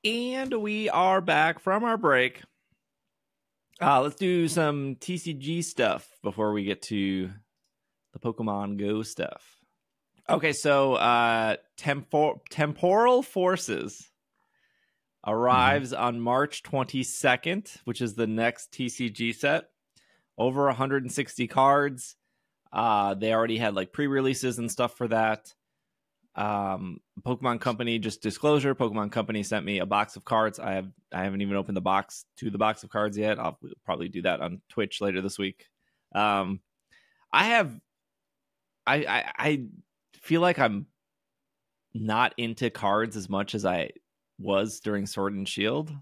And we are back from our break. Uh, let's do some TCG stuff before we get to the Pokemon Go stuff. Okay, so uh, Tempor- Temporal Forces arrives on March 22nd, which is the next TCG set. Over 160 cards. Uh, they already had like pre-releases and stuff for that. Um, Pokemon Company just disclosure. Pokemon Company sent me a box of cards. I have I haven't even opened the box to the box of cards yet. I'll probably do that on Twitch later this week. Um, I have I I, I feel like I'm not into cards as much as I was during Sword and Shield.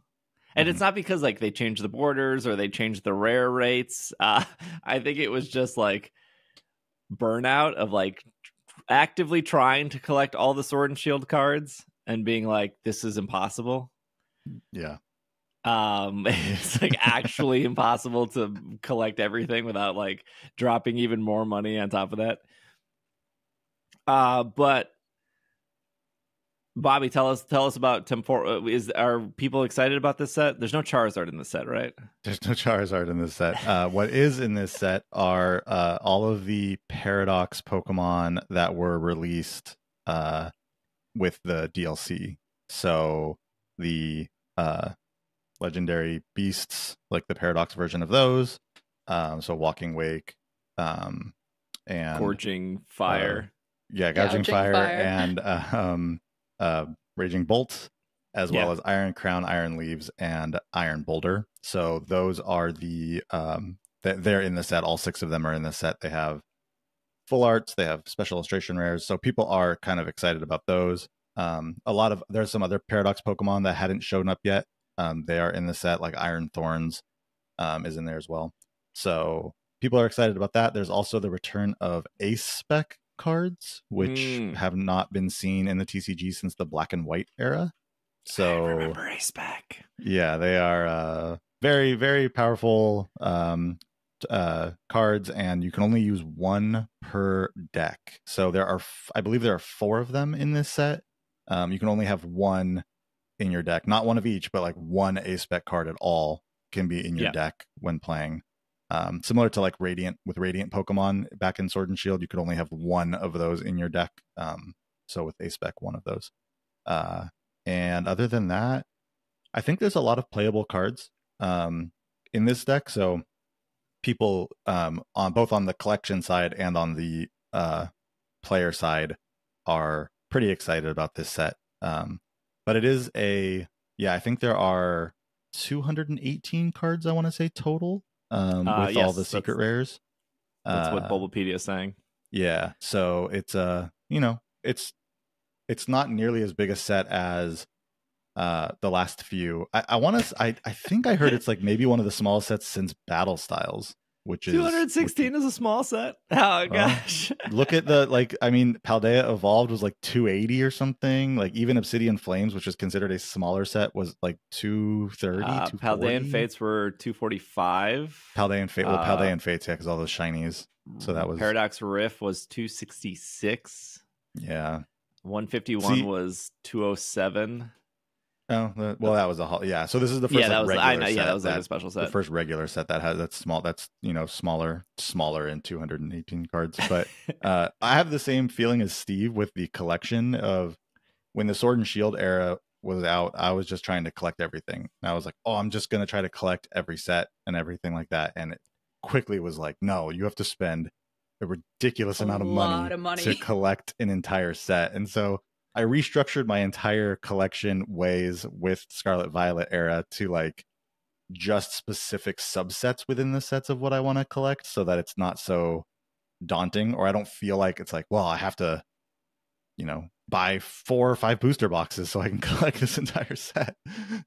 And it's not because like they changed the borders or they changed the rare rates. Uh, I think it was just like burnout of like actively trying to collect all the Sword and Shield cards and being like, this is impossible. Yeah. Um, it's like actually impossible to collect everything without like dropping even more money on top of that. Uh, but Bobby, tell us tell us about Tempor. Is are people excited about this set? There's no Charizard in the set, right? There's no Charizard in this set. Uh, what is in this set are uh, all of the Paradox Pokemon that were released uh, with the DLC. So the uh, legendary beasts, like the Paradox version of those. Um, so Walking Wake, um, and Gorging fire. yeah, gouging, Gouging fire, Fire. and uh, um, uh, raging bolt, as well as iron crown, iron leaves, and iron boulder. So those are the um, th- they're in the set. All six of them are in the set. They have full arts. They have special illustration rares. So people are kind of excited about those. Um, a lot of there's some other paradox Pokemon that hadn't shown up yet. Um, they are in the set, like Iron Thorns um, is in there as well. So people are excited about that. There's also the return of Ace Spec cards, which Mm. have not been seen in the TCG since the Black and White era. I So remember ACE SPEC. yeah, they are uh, very, very powerful um, uh, cards, and you can only use one per deck. So there are, f- I believe, there are four of them in this set. Um, you can only have one in your deck, not one of each, but like one ACE SPEC card at all can be in your Yeah. deck when playing. Um, similar to like Radiant with Radiant Pokemon back in Sword and Shield, you could only have one of those in your deck. Um, so with ACE SPEC, one of those. Uh, and other than that, I think there's a lot of playable cards um, in this deck. So people um, on both on the collection side and on the uh, player side are pretty excited about this set. Um, but it is a yeah, I think there are 218 cards. I want to say total um, Uh, with all the secret that's- rares. That's what Uh, Bulbapedia is saying. yeah, so it's uh, you know, it's it's not nearly as big a set as uh the last few. I, I want to. I I think I heard it's like maybe one of the smallest sets since Battle Styles, which is 216 is a small set. Oh gosh. Look at the like. I mean, Paldea Evolved was like 280 or something. Like even Obsidian Flames, which is considered a smaller set, was like 230. Uh, 240. Paldean Fates were 245. Paldean Fate. Well, uh, Paldean Fates, yeah, because all those shinies. So that was- Paradox Rift was 266. Yeah. 151 See- was 207. Oh, the, well, that was a hol- yeah. So this is the first yeah, that was regular I know. Yeah, set that was like a that- special the first regular set that has that's small that's you know smaller smaller in 218 cards but uh i have the same feeling as steve with the collection of when the sword and shield era was out i was just trying to collect everything and i was like oh i'm just going to try to collect every set and everything like that and it quickly was like no you have to spend a ridiculous A amount of money, of money. to collect an entire set and so i restructured my entire collection ways with scarlet violet era to like just specific subsets within the sets of what I want to collect so that it's not so daunting or I don't feel like it's like, well, I have to, you know, buy four or five booster boxes so I can collect this entire set.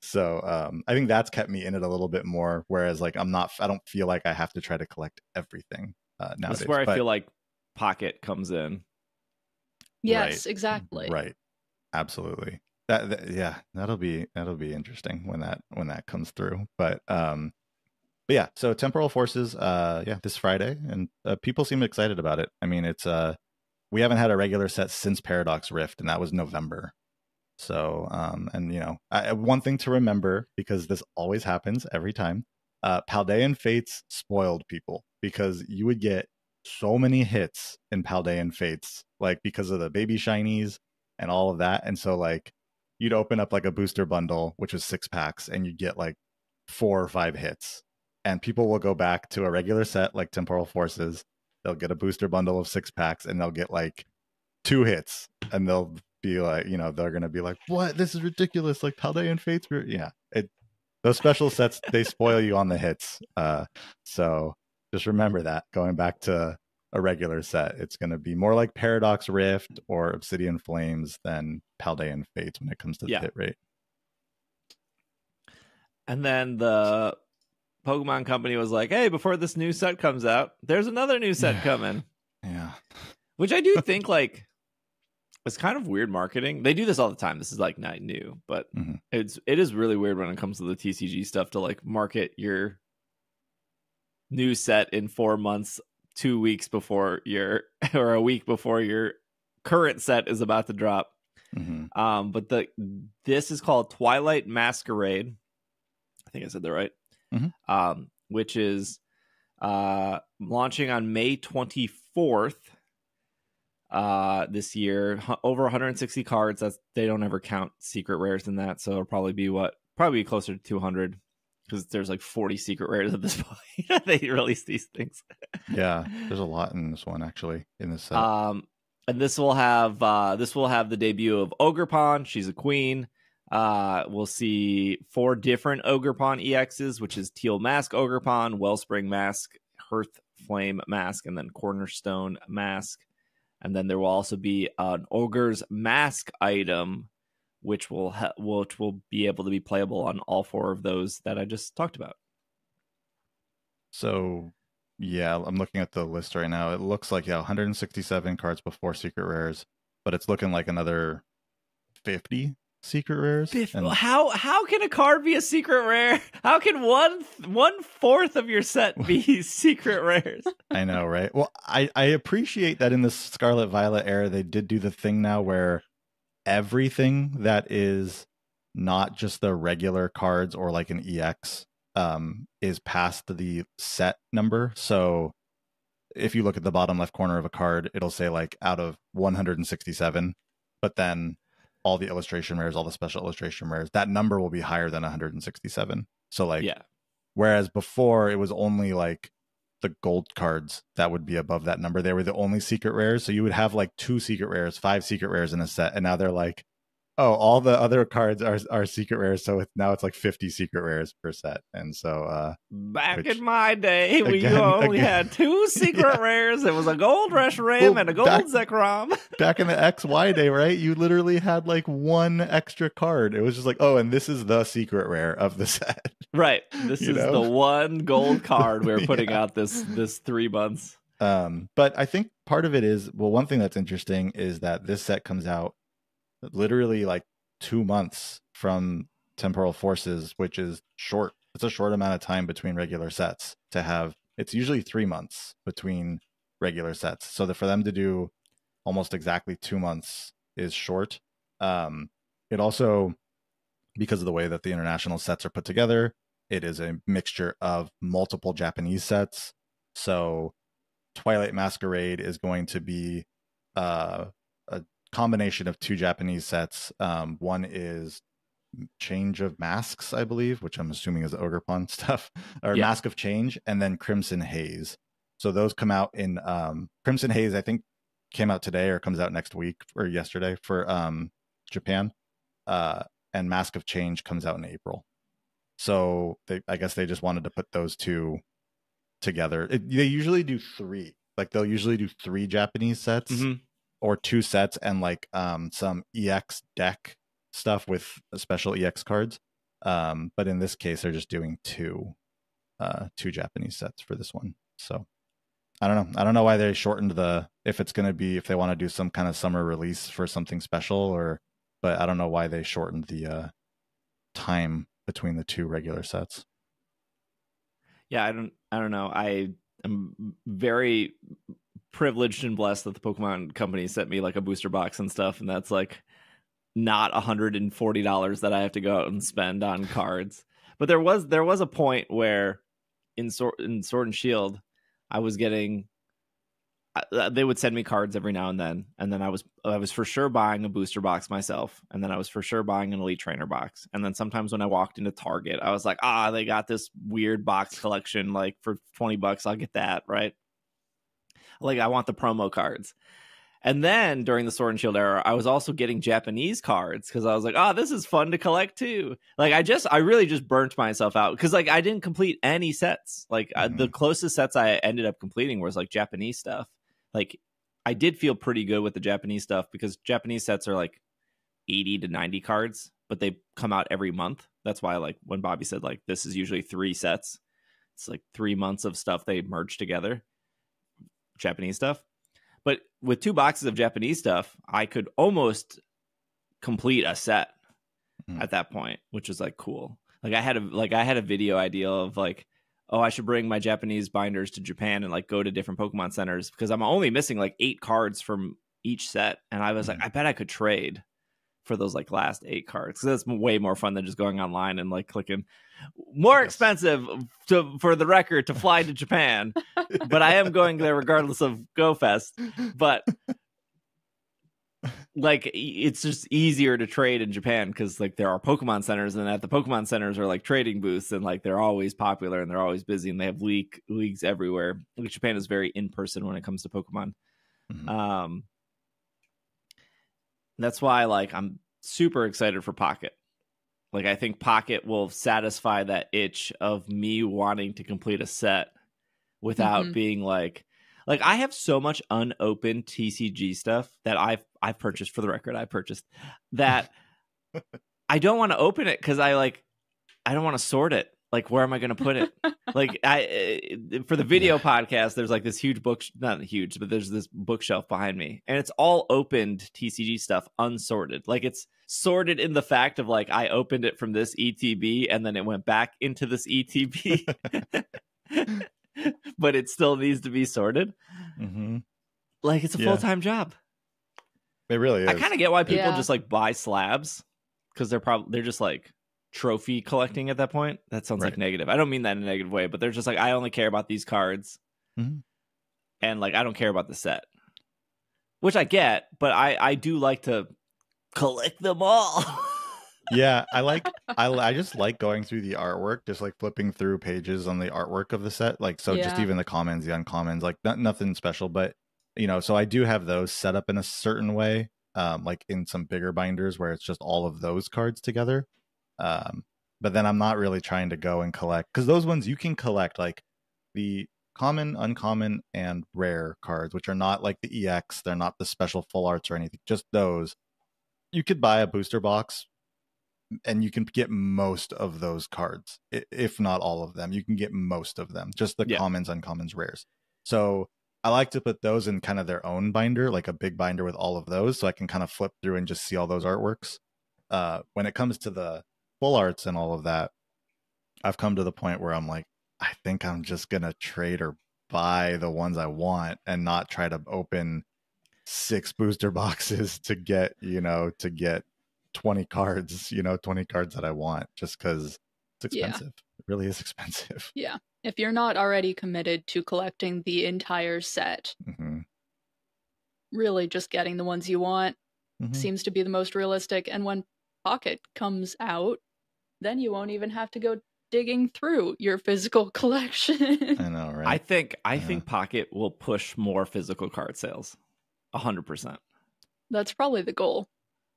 So um, I think that's kept me in it a little bit more. Whereas like I'm not, I don't feel like I have to try to collect everything uh, nowadays. This is where I But- feel like Pocket comes in. Yes, Right. exactly. Right. Absolutely. That, that yeah, that'll be that'll be interesting when that when that comes through. But um but yeah, so temporal forces uh yeah, this Friday and uh, people seem excited about it. I mean, it's uh we haven't had a regular set since Paradox Rift and that was November. So um and you know, I, one thing to remember because this always happens every time. Uh Paldean Fates spoiled people because you would get so many hits in Paldean Fates like because of the baby shinies and all of that. And so like you'd open up like a booster bundle, which was six packs, and you'd get like four or five hits. And people will go back to a regular set like Temporal Forces. They'll get a booster bundle of six packs and they'll get like two hits. And they'll be like, you know, they're gonna be like, What? This is ridiculous. Like Paldean Fates yeah. It those special sets they spoil you on the hits. Uh so just remember that going back to a regular set. It's going to be more like Paradox Rift or Obsidian Flames than Paldean Fates when it comes to the Yeah. hit rate. And then the Pokemon company was like, "Hey, before this new set comes out, there's another new set coming." Yeah. Which I do think like it's kind of weird marketing. They do this all the time. This is like not new, but Mhm. it's it is really weird when it comes to the TCG stuff to like market your new set in 4 months, 2 weeks before your or a week before your current set is about to drop. hmm Um, but the this is called Twilight Masquerade. I think I said that right. Mhm. Um, which is uh launching on May 24th uh this year H- over 160 cards that's they don't ever count secret rares in that so it'll probably be what probably closer to 200 because there's like 40 secret rares at this point. they release these things. Yeah, there's a lot in this one actually in this set. Um, and this will have uh, this will have the debut of Ogerpon. She's a queen. Uh, we'll see four different Ogerpon EXs, which is Teal Mask Ogerpon, Wellspring Mask, Hearth Flame Mask, and then Cornerstone Mask. And then there will also be an Ogre's Mask item, which will ha- which will be able to be playable on all four of those that I just talked about. So yeah, I'm looking at the list right now. It looks like yeah, 167 cards before secret rares, but it's looking like another 50 secret rares. And... How how can a card be a secret rare? How can one one fourth of your set be secret rares? I know, right? Well, I I appreciate that in the Scarlet Violet era they did do the thing now where everything that is not just the regular cards or like an EX um, is past the set number. So if you look at the bottom left corner of a card, it'll say like out of 167, but then all the illustration rares, all the special illustration rares, that number will be higher than 167. So like, yeah. Whereas before it was only like the gold cards that would be above that number. They were the only secret rares. So you would have like two secret rares, five secret rares in a set, and now they're like oh, all the other cards are are secret rares, so it, now it's like fifty secret rares per set, and so uh, back which, in my day, we again, only again, had two secret yeah. rares. It was a gold Reshiram well, and a gold back, Zekrom. back in the XY day, right? You literally had like one extra card. It was just like, oh, and this is the secret rare of the set. Right. This is know? the one gold card we are putting yeah. out this this three months. Um, but I think part of it is well, one thing that's interesting is that this set comes out literally like two months from temporal forces, which is short. It's a short amount of time between regular sets to have. It's usually three months between regular sets. So that for them to do almost exactly two months is short. Um, it also, because of the way that the international sets are put together, it is a mixture of multiple Japanese sets. So Twilight Masquerade is going to be uh, combination of two Japanese sets. Um, one is Change of Masks, I believe, which I'm assuming is Ogerpon stuff, or yeah. Mask of Change, and then Crimson Haze. So those come out in um, Crimson Haze. I think came out today or comes out next week or yesterday for um, Japan, uh, and Mask of Change comes out in April. So they, I guess they just wanted to put those two together. It, they usually do three. Like they'll usually do three Japanese sets, mm-hmm or two sets and like um some EX deck stuff with special EX cards. Um, but in this case, they're just doing two, uh, two Japanese sets for this one. So I don't know. I don't know why they shortened the if it's going to be if they want to do some kind of summer release for something special or, but I don't know why they shortened the uh, time between the two regular sets. Yeah, I don't. I don't know. I am very privileged and blessed that the Pokemon company sent me like a booster box and stuff, and that's like not $140 that I have to go out and spend on cards. But there was there was a point where in Sword in Sword and Shield, I was getting uh, they would send me cards every now and then and then i was i was for sure buying a booster box myself and then i was for sure buying an elite trainer box and then sometimes when i walked into target i was like ah they got this weird box collection like for 20 bucks i'll get that right like I want the promo cards. And then during the Sword and Shield era, I was also getting Japanese cards because I was like, oh, this is fun to collect too. Like I just, I really just burnt myself out because like I didn't complete any sets. Like mm-hmm. I, the closest sets I ended up completing was like Japanese stuff. Like I did feel pretty good with the Japanese stuff because Japanese sets are like 80 to 90 cards, but they come out every month. That's why like when Bobby said like this is usually three sets, it's like three months of stuff they merge together. Japanese stuff. But with two boxes of Japanese stuff, I could almost complete a set mm. at that point, which was like cool. Like I had a like I had a video idea of like, oh, I should bring my Japanese binders to Japan and like go to different Pokemon centers because I'm only missing like eight cards from each set, and I was mm. like, I bet I could trade for those like last eight cards because that's way more fun than just going online and like clicking more yes. expensive to for the record to fly to Japan, but I am going there regardless of GoFest. But like it's just easier to trade in Japan because like there are Pokemon centers and at the Pokemon centers are like trading booths and like they're always popular and they're always busy and they have league leagues everywhere. Like Japan is very in person when it comes to Pokemon. Mhm. Um, that's why like I'm super excited for Pocket. Like I think Pocket will satisfy that itch of me wanting to complete a set without Mhm. being like like I have so much unopened TCG stuff that I've I've purchased for the record I purchased that I don't want to open it cuz I like I don't want to sort it. Like where am I going to put it? like I uh, for the video podcast there's like this huge book not huge but there's this bookshelf behind me and it's all opened TCG stuff unsorted. Like it's sorted in the fact of like I opened it from this ETB and then it went back into this ETB. but it still needs to be sorted. hmm Like it's a Yeah. full-time job. It really is. I kind of get why people Yeah. just like buy slabs cuz they're probably they're just like trophy collecting at that point. That sounds like negative. I don't mean that in a negative way, but they're just like I only care about these cards. Mhm. And like I don't care about the set. Which I get, but I I do like to collect them all. yeah, I like I I just like going through the artwork, just like flipping through pages on the artwork of the set. Like so, just even the commons, the uncommons, like not, nothing special, but you know. So I do have those set up in a certain way, um, like in some bigger binders where it's just all of those cards together. Um, but then I'm not really trying to go and collect because those ones you can collect like the common, uncommon, and rare cards, which are not like the EX. They're not the special full arts or anything. Just those. You could buy a booster box and you can get most of those cards, if not all of them. You can get most of them, just the Yeah. commons, uncommons, rares. So I like to put those in kind of their own binder, like a big binder with all of those, so I can kind of flip through and just see all those artworks. Uh, when it comes to the full arts and all of that, I've come to the point where I'm like, I think I'm just gonna trade or buy the ones I want and not try to open six booster boxes to get, you know, to get 20 cards, you know, 20 cards that I want just because it's Yeah. expensive. It really is expensive. Yeah. If you're not already committed to collecting the entire set, hmm really just getting the ones you want Mhm. seems to be the most realistic. And when Pocket comes out, then you won't even have to go digging through your physical collection. I know, right? I think I Yeah. think Pocket will push more physical card sales. A hundred percent. That's probably the goal.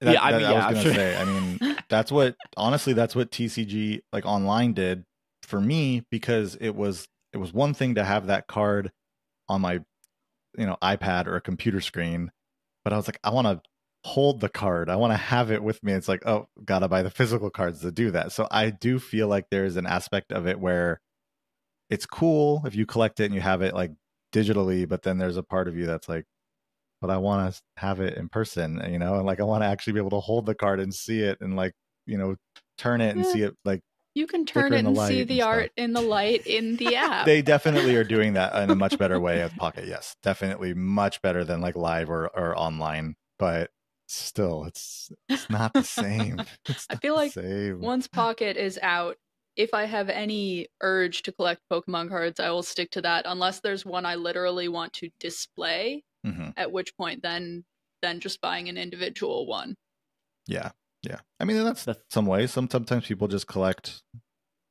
That- yeah, I that- mean, yeah, was I'm gonna sure. say. I mean, that's what honestly, that's what TCG like online did for me because it was it was one thing to have that card on my you know iPad or a computer screen, but I was like, I want to hold the card. I want to have it with me. It's like, oh, gotta buy the physical cards to do that. So I do feel like there's an aspect of it where it's cool if you collect it and you have it like digitally, but then there's a part of you that's like, but I want to have it in person, you know, and like I want to actually be able to hold the card and see it and like, you know, turn it and Yeah. see it like You can turn it and see the stuff. art in the light in the app. they definitely are doing that in a much better way with Pocket. Yes, definitely much better than like live or, or online, but still, it's it's not the same. It's I feel like same. Once Pocket is out, if I have any urge to collect Pokemon cards, I will stick to that unless there's one I literally want to display, Mhm. at which point then then just buying an individual one. Yeah, yeah. I mean, that's The- some way Some sometimes people just collect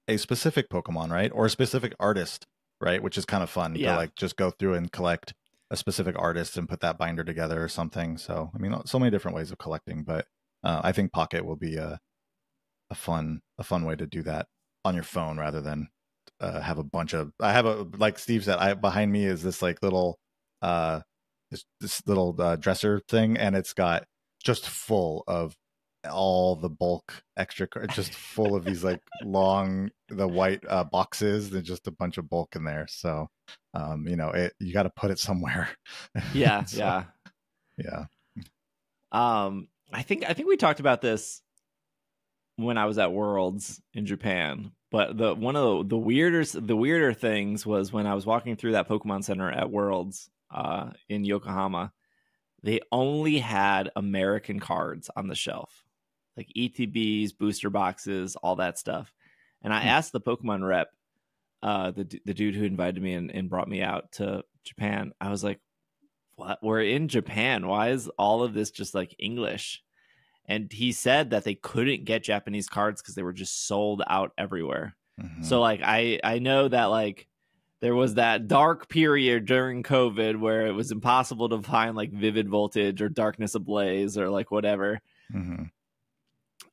a specific Pokemon, right, or a specific artist, right, which is kind of fun Yeah. to like just go through and collect a specific artist and put that binder together or something. So, I mean, so many different ways of collecting, but uh, I think Pocket will be a a fun a fun way to do that on your phone rather than uh, have a bunch of. I have a like Steve said. I behind me is this like little uh this this little uh, dresser thing, and it's got just full of all the bulk extra car- just full of these like long the white uh, boxes and just a bunch of bulk in there so um you know it you got to put it somewhere Yeah, So, yeah. yeah Um, I think I think we talked about this when I was at Worlds in Japan. But the one of the, the weirder the weirder things was when I was walking through that Pokemon Center at Worlds uh, in Yokohama. They only had American cards on the shelf, like ETBs, booster boxes, all that stuff. And I Hmm. asked the Pokemon rep, uh, the the dude who invited me and, and brought me out to Japan. I was like, what? We're in Japan. Why is all of this just like English? And he said that they couldn't get Japanese cards because they were just sold out everywhere. Mhm. So like I I know that like there was that dark period during COVID where it was impossible to find like Vivid Voltage or Darkness Ablaze or like whatever. Mhm.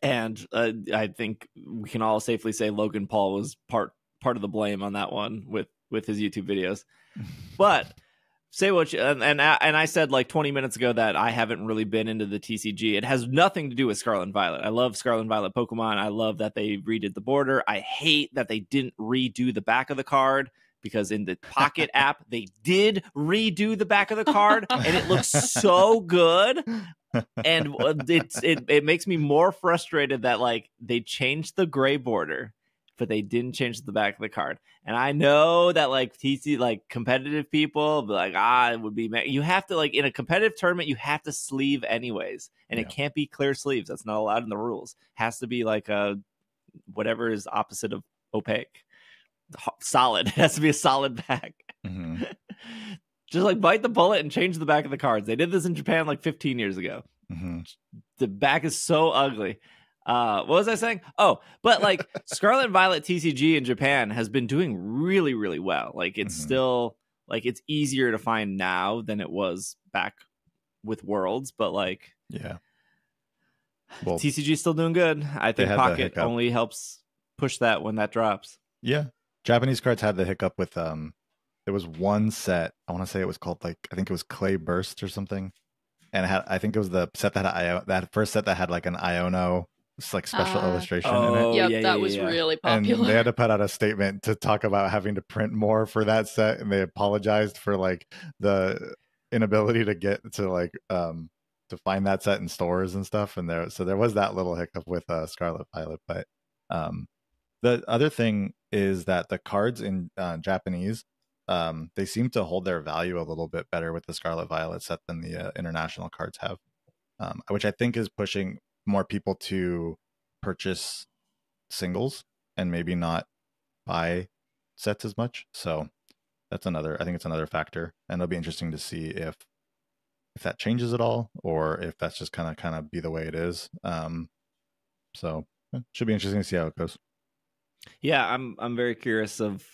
And uh, I think we can all safely say Logan Paul was part part of the blame on that one with with his YouTube videos. But say what you and and I, and I said like 20 minutes ago that I haven't really been into the TCG. It has nothing to do with Scarlet and Violet. I love Scarlet and Violet Pokemon. I love that they redid the border. I hate that they didn't redo the back of the card because in the Pocket app they did redo the back of the card and it looks so good. And it's it, it makes me more frustrated that like they changed the gray border but they didn't change the back of the card. And i know that like tc like competitive people like ah it would be ma-" you have to like in a competitive tournament you have to sleeve anyways and Yeah. it can't be clear sleeves. That's not allowed in the rules. Has to be like a whatever is opposite of opaque solid it has to be a solid back Mhm. just like bite the bullet and change the back of the cards they did this in japan like 15 years ago Mhm. the back is so ugly. Uh, what was I saying? Oh, but like Scarlet Violet TCG in Japan has been doing really, really well. Like it's Mhm. still like it's easier to find now than it was back with Worlds, but like Yeah. Well, TCG still doing good. I think Pocket only helps push that when that drops. yeah. Japanese cards had the hiccup with um there was one set, I want to say it was called like I think it was Clay Burst or something. And it had I think it was the set that had Io- that first set that had like an Iono like special Ah. illustration in it. Oh, yep, yeah, that yeah, was yeah. really and they had to put out a statement to talk about having to print more for that set and they apologized for like the inability to get to like um to find that set in stores and stuff and there so there was that little hiccup with uh scarlet violet but um the other thing is that the cards in uh, japanese um they seem to hold their value a little bit better with the scarlet violet set than the uh, international cards have um which i think is pushing more people to purchase singles and maybe not buy sets as much. So that's another I think it's another factor. And it'll be interesting to see if if that changes at all or if that's just kind of kind of be the way it is. Um so it should be interesting to see how it goes. Yeah, I'm I'm very curious of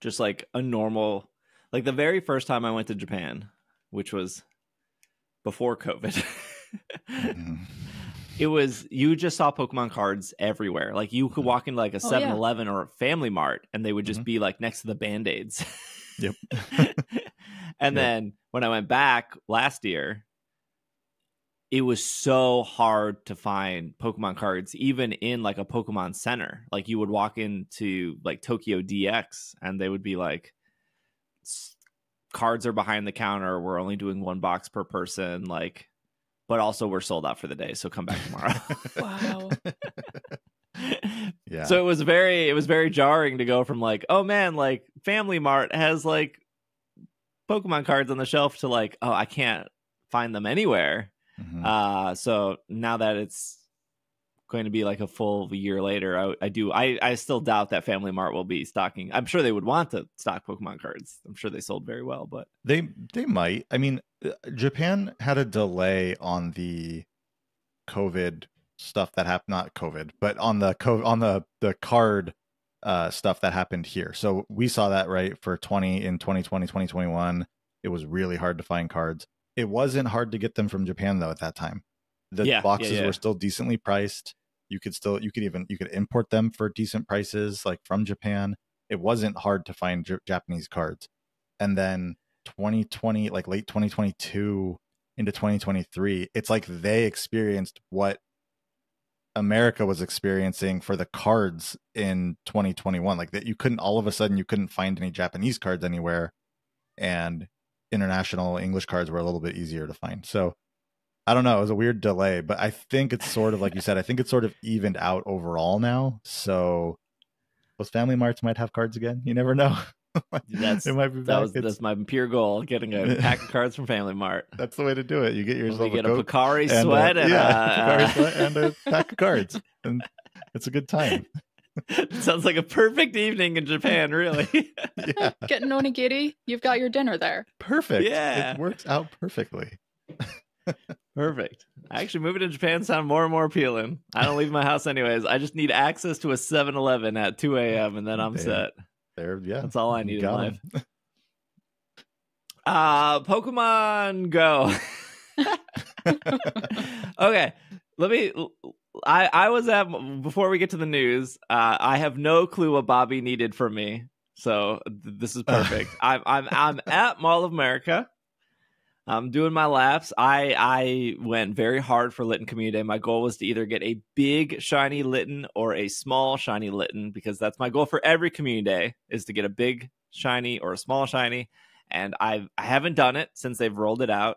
just like a normal like the very first time I went to Japan, which was before COVID. Mhm. it was you just saw Pokemon cards everywhere. Like you could walk into like a Oh, yeah. 7-Eleven or a Family Mart and they would just Mhm. be like next to the band-aids. Yep. and Yep. then when I went back last year, it was so hard to find Pokemon cards, even in like a Pokemon Center. Like you would walk into like Tokyo DX, and they would be like, "Cards are behind the counter. We're only doing one box per person." Like, but also we're sold out for the day, so come back tomorrow. Wow. Yeah. So it was very, it was very jarring to go from like, oh man, like Family Mart has like Pokemon cards on the shelf to like, oh, I can't find them anywhere. Mhm. Uh, so now that it's going to be like a full year later, I, I do, I, I still doubt that Family Mart will be stocking. I'm sure they would want to stock Pokemon cards. I'm sure they sold very well, but They they might. I mean, uh, Japan had a delay on the COVID stuff that happened. Not COVID, but on the co- on the the card uh, stuff that happened here. So we saw that right for twenty in 2020, 2021. It was really hard to find cards. It wasn't hard to get them from Japan though at that time. The Yeah, yeah, boxes yeah. were still decently priced. You could still you could even you could import them for decent prices like from Japan. It wasn't hard to find J- Japanese cards. And then 2020 like late 2022 into 2023 it's like they experienced what america was experiencing for the cards in 2021 like that you couldn't all of a sudden you couldn't find any japanese cards anywhere and international english cards were a little bit easier to find so i don't know it was a weird delay but i think it's sort of like you said i think it's sort of evened out overall now so those family marts might have cards again you never know That's- it might be that was, that's my pure goal getting a pack of cards from Family Mart. that's the way to do it. You get You get a, a Coke Pocari and, uh, sweat and, yeah, uh, sweat and a pack of cards, and it's a good time. Sounds like a perfect evening in Japan, really. yeah, Getting onigiri, you've got your dinner there. perfect. Yeah. it works out perfectly. Perfect. Actually, moving to Japan sounds more and more appealing. I don't leave my house anyways. I just need access to a 7-Eleven at 2 a.m. and then I'm Damn. set. There, yeah. That's all I need in got life. 'em. Uh, Pokemon Go. okay, let me. I I was at before we get to the news. Uh, I have no clue what Bobby needed from me, so th- this is perfect. I'm I'm I'm at Mall of America. I'm doing my laps. I I went very hard for Litten Community Day. My goal was to either get a big shiny Litten or a small shiny Litten because that's my goal for every community day is to get a big shiny or a small shiny. And I I haven't done it since they've rolled it out.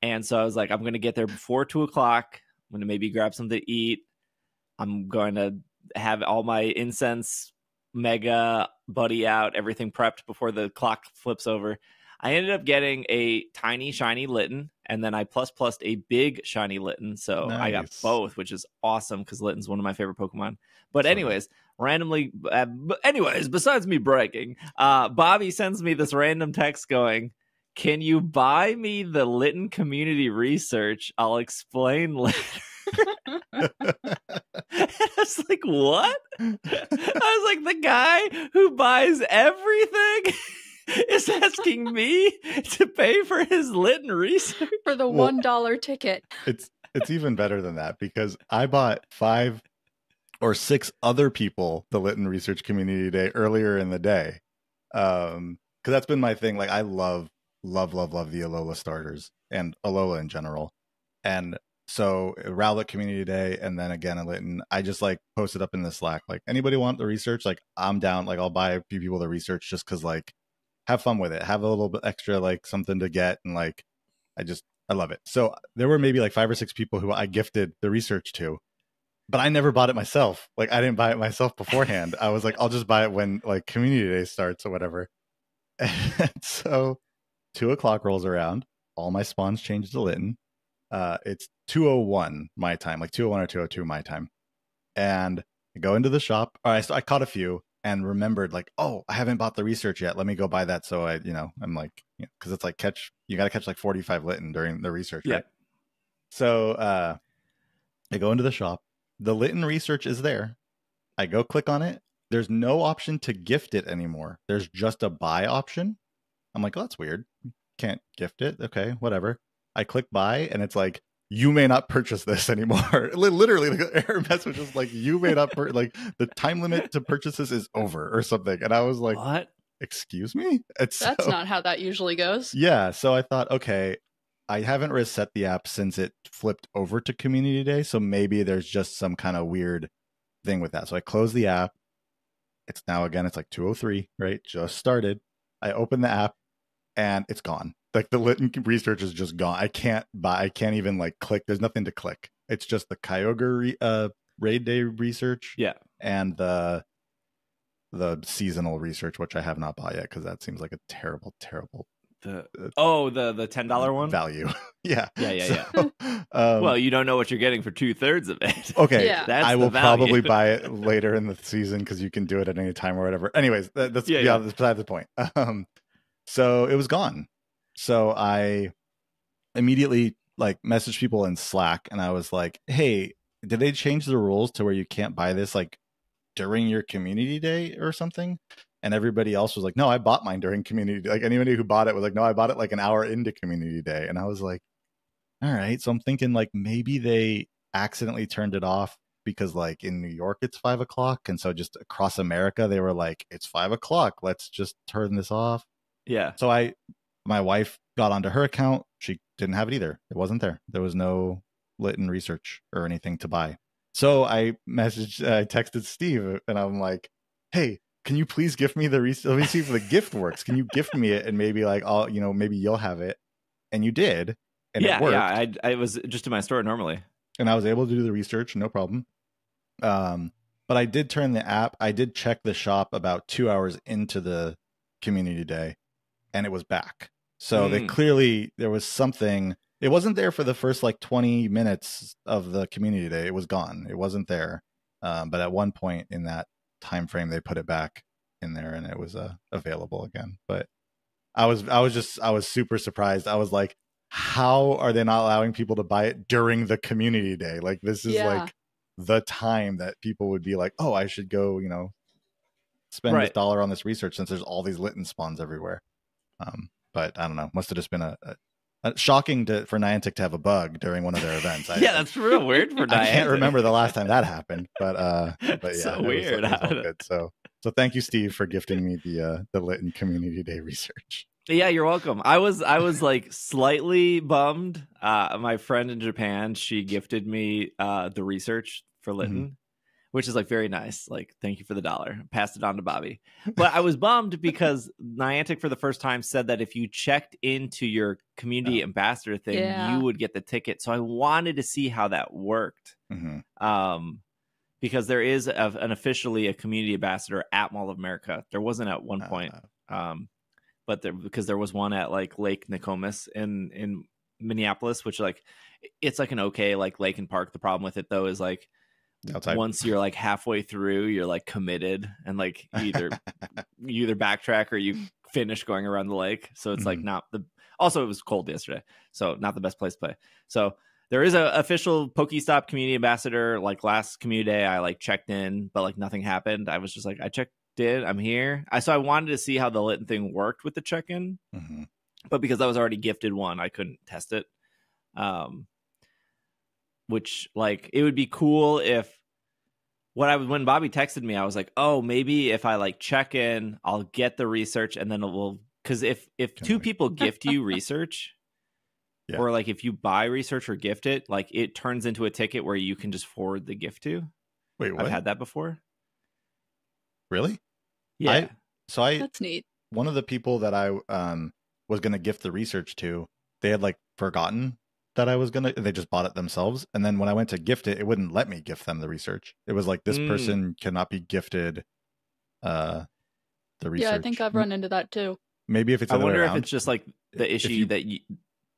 And so I was like, I'm gonna get there before two o'clock. I'm gonna maybe grab something to eat. I'm going to have all my incense mega buddy out, everything prepped before the clock flips over. I ended up getting a tiny shiny Litten, and then I plus a big shiny Litten. So I got both, which is awesome because Litten's one of my favorite Pokemon. But anyways, randomly, uh, anyways, besides me bragging, uh, Bobby sends me this random text going, "Can you buy me the Litten community research? I'll explain later." I was like, "What?" I was like, "The guy who buys everything." Is asking me to pay for his Litten research. For the Well- one dollar ticket. it's it's even better than that because I bought five or six other people the Litten Research Community Day earlier in the day. Um, because that's been my thing. Like I love, love, love, love the Alola starters and Alola in general. And so uh, Rowlet Community Day and then again at Litten, I just like posted up in the Slack, like anybody want the research? Like I'm down, like I'll buy a few people the research just because like have fun with it. Have a little bit extra like something to get and like I just I love it. So there were maybe like five or six people who I gifted the research to, but I never bought it myself. Like I didn't buy it myself beforehand. I was like, I'll just buy it when like community day starts or whatever. And so two o'clock rolls around. All my spawns change to Litten. Uh, it's 201 my time, like 201 or 202 my time. And I go into the shop. All right, so I caught a few and remembered like, oh, I haven't bought the research yet. Let me go buy that. So I, you know, I'm like, because it's like catch, you got to catch like 45 Litten during the research, Yeah. right? So uh, I go into the shop. The Litten research is there. I go click on it. There's no option to gift it anymore. There's just a buy option. I'm like, oh, that's weird. Can't gift it. Okay, whatever. I click buy, and it's like, you may not purchase this anymore. Literally, the error message is like, you may not pur- like the time limit to purchase this is over or something. And I was like, what? excuse me. It's That's so- not how that usually goes. yeah, so I thought, okay, I haven't reset the app since it flipped over to Community Day, so maybe there's just some kind of weird thing with that. So I closed the app. It's now again, it's like 203, right? Just started. I open the app and it's gone. Like the Litten research is just gone. I can't buy, I can't even like click. There's nothing to click. It's just the Kyogre re- uh, raid day research Yeah. and the the seasonal research, which I have not bought yet because that seems like a terrible, terrible The Uh, oh the the ten dollar one. value. yeah. Yeah, yeah, So, um, well, you don't know what you're getting for two thirds of it. okay. Yeah. That's I will value. probably buy it later in the season because you can do it at any time or whatever. Anyways, that, that's Yeah, yeah, yeah. that's beside the point. Um, so it was gone. So I immediately like messaged people in Slack and I was like, "Hey, did they change the rules to where you can't buy this like during your community day or something?" And everybody else was like, "No, I bought mine during community day." Like anybody who bought it was like, "No, I bought it like an hour into community day." And I was like, "All right." So I'm thinking like maybe they accidentally turned it off because like in New York it's five o'clock, and so just across America they were like, "It's five o'clock. Let's just turn this off." Yeah. So I, my wife got onto her account. She didn't have it either. It wasn't there. There was no Litten research or anything to buy. So I messaged, I texted Steve, and I'm like, "Hey, can you please gift me the receipt? Let me see if the gift works. Can you gift me it, and maybe like I'll, you know, maybe you'll have it." And you did, and yeah, it worked. yeah. I, I was just in my store normally. and I was able to do the research, no problem. Um, but I did turn the app. I did check the shop about two hours into the community day, and it was back. So they Mm. clearly there was something. It wasn't there for the first like twenty minutes of the community day. It was gone. It wasn't there. Um, but at one point in that time frame, they put it back in there and it was uh, available again. But I was I was just I was super surprised. I was like, how are they not allowing people to buy it during the community day? Like this is Yeah. like the time that people would be like, oh, I should go, you know, spend this Right. dollar on this research since there's all these Litten spawns everywhere. Um, but I don't know. Must have just been a, a, shocking to, for Niantic to have a bug during one of their events. I, yeah, that's real weird for I can't remember the last time that happened, but uh, but yeah, So weird. was. So so thank you, Steve, for gifting me the uh, the Litten Community Day research. Yeah, you're welcome. I was I was like slightly bummed. Uh my friend in Japan, she gifted me uh the research for Mm-hmm. Litten, which is like very nice. Like, thank you for the dollar. Passed it on to Bobby. But I was bummed because Niantic for the first time said that if you checked into your community Oh. ambassador thing, Yeah. you would get the ticket. So I wanted to see how that worked. hmm Um because there is a, an officially a community ambassador at Mall of America. There wasn't at one point Uh, um but there because there was one at like lake nokomis in in minneapolis which like it's like an okay like lake and park the problem with it though is like outside. once you're like halfway through you're like committed and like either you either backtrack or you finish going around the lake so it's like Mhm. not the also it was cold yesterday so not the best place to play so there is a official pokestop community ambassador like last community day i like checked in but like nothing happened i was just like i checked in i'm here i so i wanted to see how the lit thing worked with the check-in Mhm. but because I was already gifted one, I couldn't test it. Um, which like it would be cool if what I was when Bobby texted me, I was like, oh, maybe if I like check in, I'll get the research, and then it will because if if Can two we- people gift you research. Yeah. Or like if you buy research or gift it, like it turns into a ticket where you can just forward the gift to. Wait, what? I've had that before. really? Yeah. I- So I That's neat. one of the people that I um was gonna gift the research to, they had like forgotten that I was gonna. They just bought it themselves, and then when I went to gift it, it wouldn't let me gift them the research. It was like this Mm. person cannot be gifted. Uh, the research. Yeah, I think I've run into that too. Maybe if it's. I the way wonder if it's just like the issue you- that you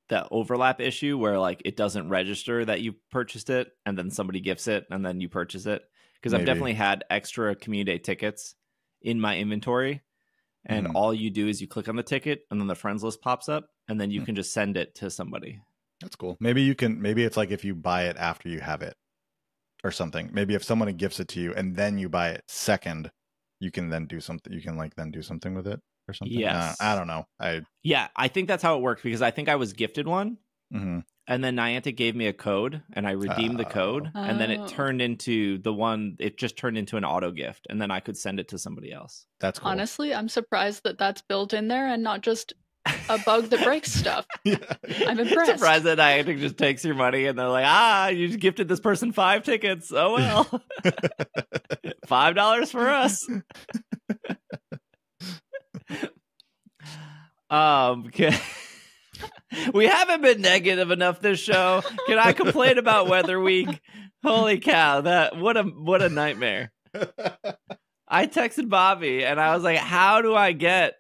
that overlap issue where like it doesn't register that you purchased it and then somebody gifts it and then you purchase it because I've definitely had extra community day tickets in my inventory and Mhm. all you do is you click on the ticket and then the friends list pops up and then you Hmm. can just send it to somebody. That's cool. Maybe you can. Maybe it's like if you buy it after you have it, or something. Maybe if someone gifts it to you and then you buy it second, you can then do something. You can like then do something with it or something. Uh, I don't know. I. Yeah, I think that's how it works because I think I was gifted one mhm. and then Niantic gave me a code and I redeemed the code Oh. and then Oh. it turned into the one it just turned into an auto gift and then I could send it to somebody else. That's cool. Honestly, I'm surprised that that's built in there and not just a bug that breaks stuff. yeah. I'm impressed. Surprised that Niantic just takes your money and they're like, ah, you gifted this person five tickets. Oh well, five dollars for us. um, can- we haven't been negative enough this show. Can I complain about Weather Week? Holy cow! That what a what a nightmare. I texted Bobby and I was like, "How do I get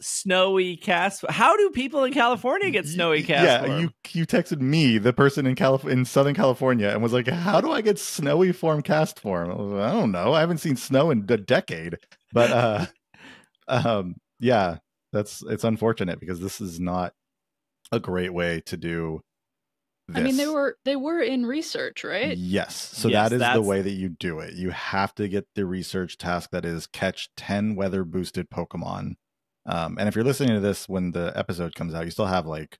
snowy cast? How do people in California get snowy cast? Yeah, form? you you texted me, the person in Calif- in Southern California, and was like, "How do I get snowy form cast form?" I, was like, I don't know. I haven't seen snow in a decade, but uh, um, yeah, that's it's unfortunate because this is not a great way to do. This. I mean, they were they were in research, right? Yes. So Yes, that is the way that you do it. You have to get the research task that is catch 10 weather boosted Pokemon. Um, and if you're listening to this when the episode comes out, you still have like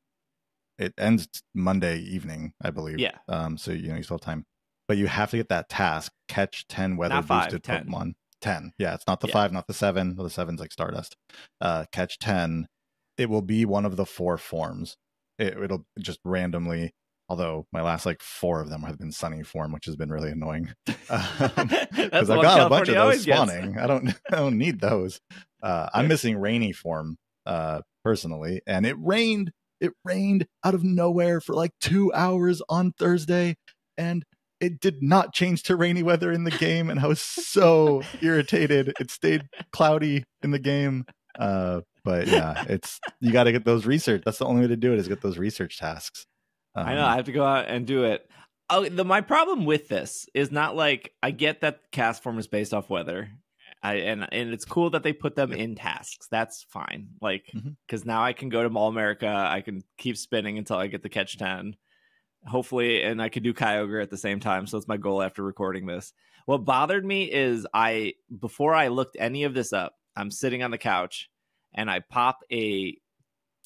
it ends Monday evening, I believe. Yeah. Um, so you know you still have time. But you have to get that task, catch 10 weather five, boosted 10. Pokemon. 10. Yeah, it's not the Yeah. five, not the seven. Well, the seven's like Stardust. Uh, catch 10. It will be one of the four forms. It, it'll just randomly although my last like four of them have been sunny form which has been really annoying. Because the i've got a bunch of those spawning. I don't i don't need those. Uh i'm missing rainy form uh personally and it rained it rained out of nowhere for like two hours on thursday and it did not change to rainy weather in the game and i was so irritated. It stayed cloudy in the game uh but yeah it's you got to get those research that's the only way to do it is get those research tasks I know. Um, I have to go out and do it. oh, the my problem with this is not like I get that cast form is based off weather. I, and and it's cool that they put them in tasks. That's fine. Like because now I can go to Mall America. I can keep spinning until I get the catch ten. Hopefully, and I could do Kyogre at the same time. So it's my goal after recording this. What bothered me is I before I looked any of this up, I'm sitting on the couch and I pop a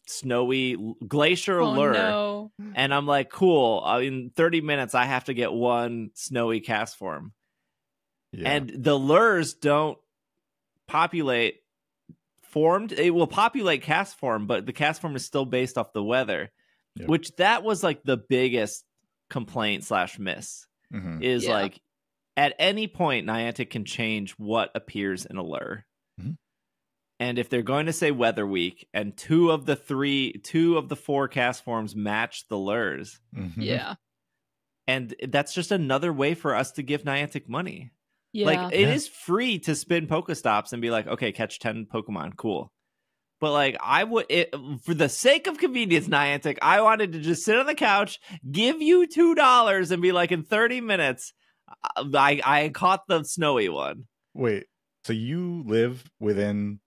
snowy glacier Oh lure no. and I'm like, cool. Uh, in 30 minutes, I have to get one snowy cast form, Yeah. and the lures don't populate formed. It will populate cast form, but the cast form is still based off the weather, Yep. which that was like the biggest complaint slash miss Mhm. is Yeah. like at any point Niantic can change what appears in a lure. And if they're going to say weather week and two of the three two of the four cast forms match the lures, Mhm. Yeah. and that's just another way for us to give Niantic money. Yeah. Like it is Yeah. free to spin Pokestops and be like, okay, catch ten Pokemon, cool. But like I would, for the sake of convenience, Niantic, I wanted to just sit on the couch, give you two dollars, and be like, in thirty minutes, uh, I I caught the snowy one. Wait, so you live within?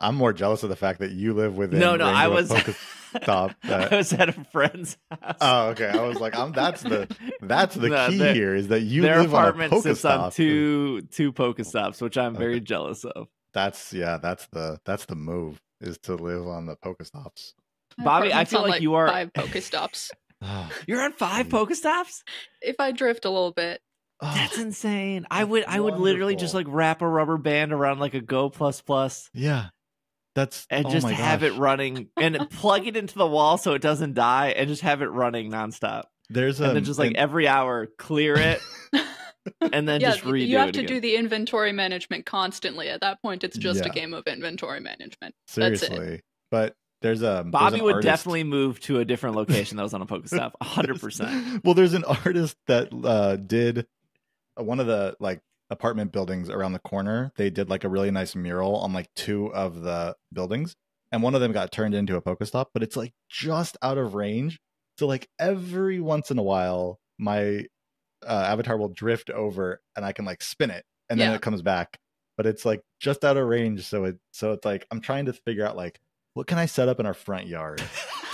I'm more jealous of the fact that you live within. no, no, I of a was Pokestop that- I was at a friend's house. Oh, okay. I was like, I'm. That's the that's the No, key here is that you Their live on a apartment sits on Pokestop. two two Pokestops, which I'm very jealous of. That's yeah. That's the that's the move is to live on the Pokestops. My Bobby, I feel on, like you are- five Pokestops. Oh, You're on five. Pokestops. if I drift a little bit, oh, That's insane. I That's would I would literally just like wrap a rubber band around like a Go Plus Plus yeah. That's and oh just my have it running and plug it into the wall so it doesn't die and just have it running nonstop. There's a And then just like every hour clear it and then yeah, just redo it. you have to again. do the inventory management constantly. At that point, it's just a game of inventory management. That's it. seriously, but there's a Bobby an would artist- definitely move to a different location that was on a Pokestop. 100%. well, there's an artist that uh, did uh, one of the like apartment buildings around the corner. They did like a really nice mural on like two of the buildings, and one of them got turned into a Pokestop, but it's like just out of range. So like every once in a while, my uh, avatar will drift over, and I can like spin it, and then Yeah. it comes back. But it's like just out of range, so it so it's like I'm trying to figure out like what can I set up in our front yard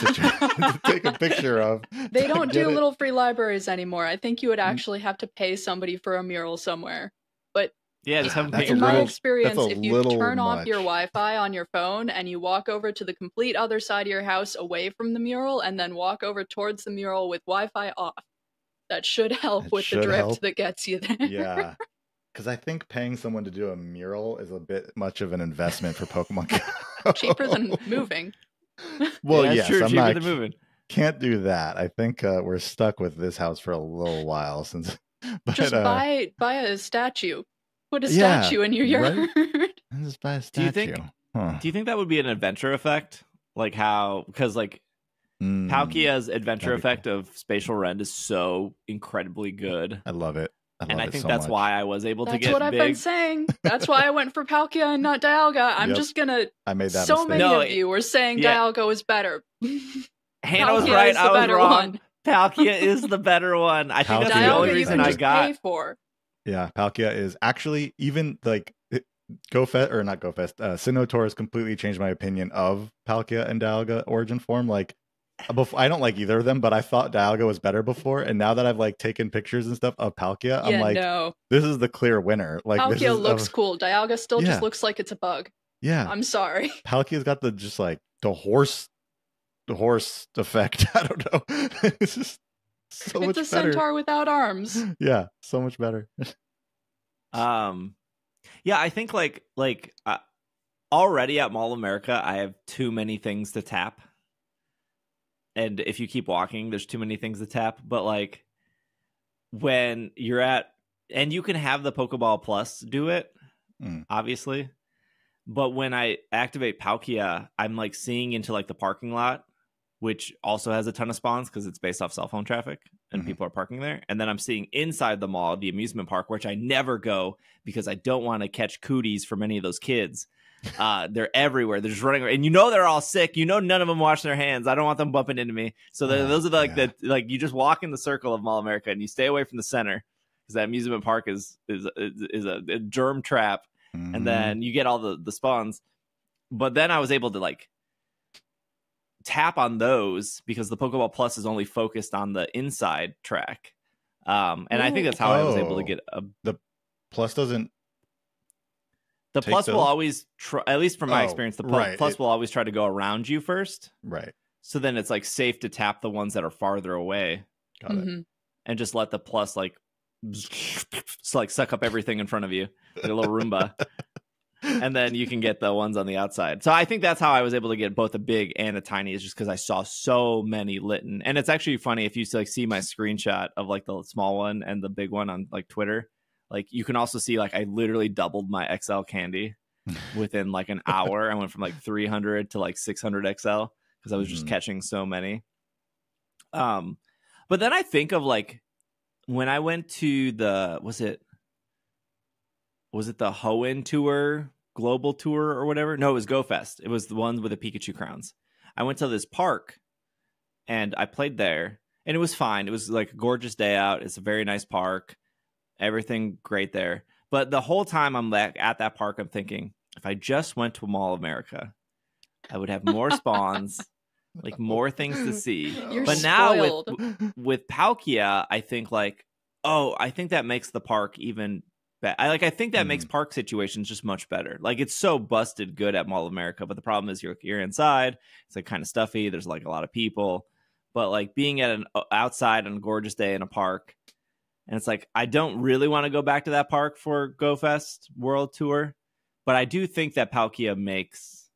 to, try, to take a picture of. They don't do it. little free libraries anymore. I think you would Mm. actually have to pay somebody for a mural somewhere. Yeah, just have them That's paint a In your my little- room. experience, that's a if you little turn off your much. Wi-Fi on your phone and you walk over to the complete other side of your house away from the mural, and then walk over towards the mural with Wi-Fi off, that should help That with should the drift help. that gets you there. yeah because i think paying someone to do a mural is a bit much of an investment for pokemon Go. cheaper than moving. well yeah, yes it's true, i'm cheaper not than moving. can't do that i think uh, we're stuck with this house for a little while since but Just uh, buy buy a statue. Put a Yeah, statue in your yard. right? just buy a Do you think- Huh. Do you think that would be an adventure effect? Like how because like Mm, Palkia's adventure that'd be effect of spatial rend is so incredibly good. i love it I love and I think so that's much. why I was able to That's get what I've big. been saying. That's why I went for Palkia and not Dialga. I'm Yep. just gonna. i made that So mistake many No, of you were saying yeah. Dialga was better. Hannah was right. is the I was better wrong. one. Palkia is the better one. I think that's the only reason I got. pay for. Yeah, Palkia is actually even like GoFest or not GoFest. Uh, has completely changed my opinion of Palkia and Dialga origin form. Like, before, I don't like either of them, but I thought Dialga was better before, and now that I've like taken pictures and stuff of Palkia, I'm yeah, like, no. this is the clear winner. Like, this Palkia looks a- cool. Dialga still Yeah. just looks like it's a bug. yeah. I'm sorry. Palkia's got the just like the horse, the horse effect. I don't know. it's just so it's much a better. centaur without arms. Yeah, so much better. Um, yeah, I think like like uh, already at Mall America, I have too many things to tap, and if you keep walking, there's too many things to tap. But like when you're at, and you can have the Pokeball Plus do it, Mm. obviously. But when I activate Palkia, I'm like seeing into like the parking lot, which also has a ton of spawns because it's based off cell phone traffic and Mhm. people are parking there. And then I'm seeing inside the mall, the amusement park, which I never go because I don't want to catch cooties from any of those kids. Uh, they're everywhere. They're just running around. And you know they're all sick. You know none of them wash their hands. I don't want them bumping into me. So Oh, those are the, like yeah. the like you just walk in the circle of Mall America and you stay away from the center because that amusement park is is is, is a, a germ trap. Mhm. And then you get all the the spawns. But then I was able to like tap on those because the Pokeball Plus is only focused on the inside track. Um, and I think that's how I was able to Oh. get a the plus doesn't The Take plus will always try, at least from my Oh, experience, the pl- right. plus It- will always try to go around you first. right. So then it's like safe to tap the ones that are farther away Got it. Mhm. and just let the plus like just like suck up everything in front of you, like a little Roomba. and then you can get the ones on the outside. So I think that's how I was able to get both a big and a tiny is just because I saw so many Litten. And it's actually funny if you like see my screenshot of like the small one and the big one on like Twitter. Like you can also see like I literally doubled my XL candy within like an hour. I went from like 300 to like 600 XL because I was just Mhm. catching so many. Um, but then I think of like when I went to the was it was it the Hoenn tour, global tour or whatever? No, it was Go Fest. It was the one with the Pikachu crowns. I went to this park and I played there and it was fine. It was like a gorgeous day out. It's a very nice park. Everything great there. But the whole time I'm like at that park, I'm thinking, if I just went to Mall of America, I would have more spawns, like more things to see. You're But now spoiled. with with Palkia, I think like, oh, I think that makes the park even better. I like I think that makes park situations just much better. Like it's so busted good at Mall of America, but the problem is you're you're inside. It's like kind of stuffy. There's like a lot of people, but like being at an outside on a gorgeous day in a park, and it's like I don't really want to go back to that park for Go Fest World Tour, but I do think that Palkia makes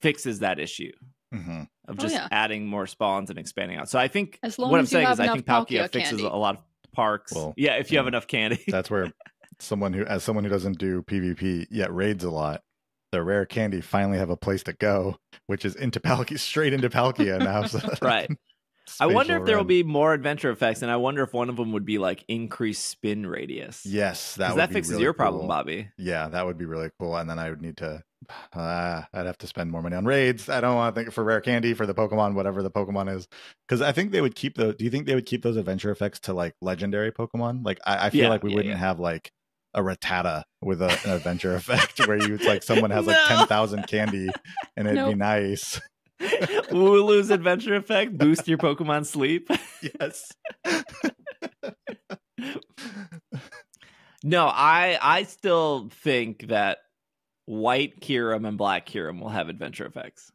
fixes that issue hmm of Oh, just yeah. adding more spawns and expanding out. So I think As long what I'm saying is I think Palkia Palkia fixes candy. a lot of parks. Well, yeah, if you have enough candy. That's where someone who, as someone who doesn't do PvP yet raids a lot, the rare candy finally have a place to go, which is into Palkia, straight into Palkia now. So Right. I wonder if there will be more adventure effects, and I wonder if one of them would be like increased spin radius. Yes, that would that be fixes really your problem. Bobby. Yeah, that would be really cool. And then I would need to, uh, I'd have to spend more money on raids. I don't want to think for rare candy for the Pokemon, whatever the Pokemon is, because I think they would keep the. Do you think they would keep those adventure effects to like legendary Pokemon? Like I, I feel Yeah, like we yeah, wouldn't yeah. have like a Rattata with a, an adventure effect where you like someone has like No. ten thousand candy and it'd be nice. Wooloo's adventure effect boost your Pokemon sleep. yes. no, I I still think that white Kyurem and black Kyurem will have adventure effects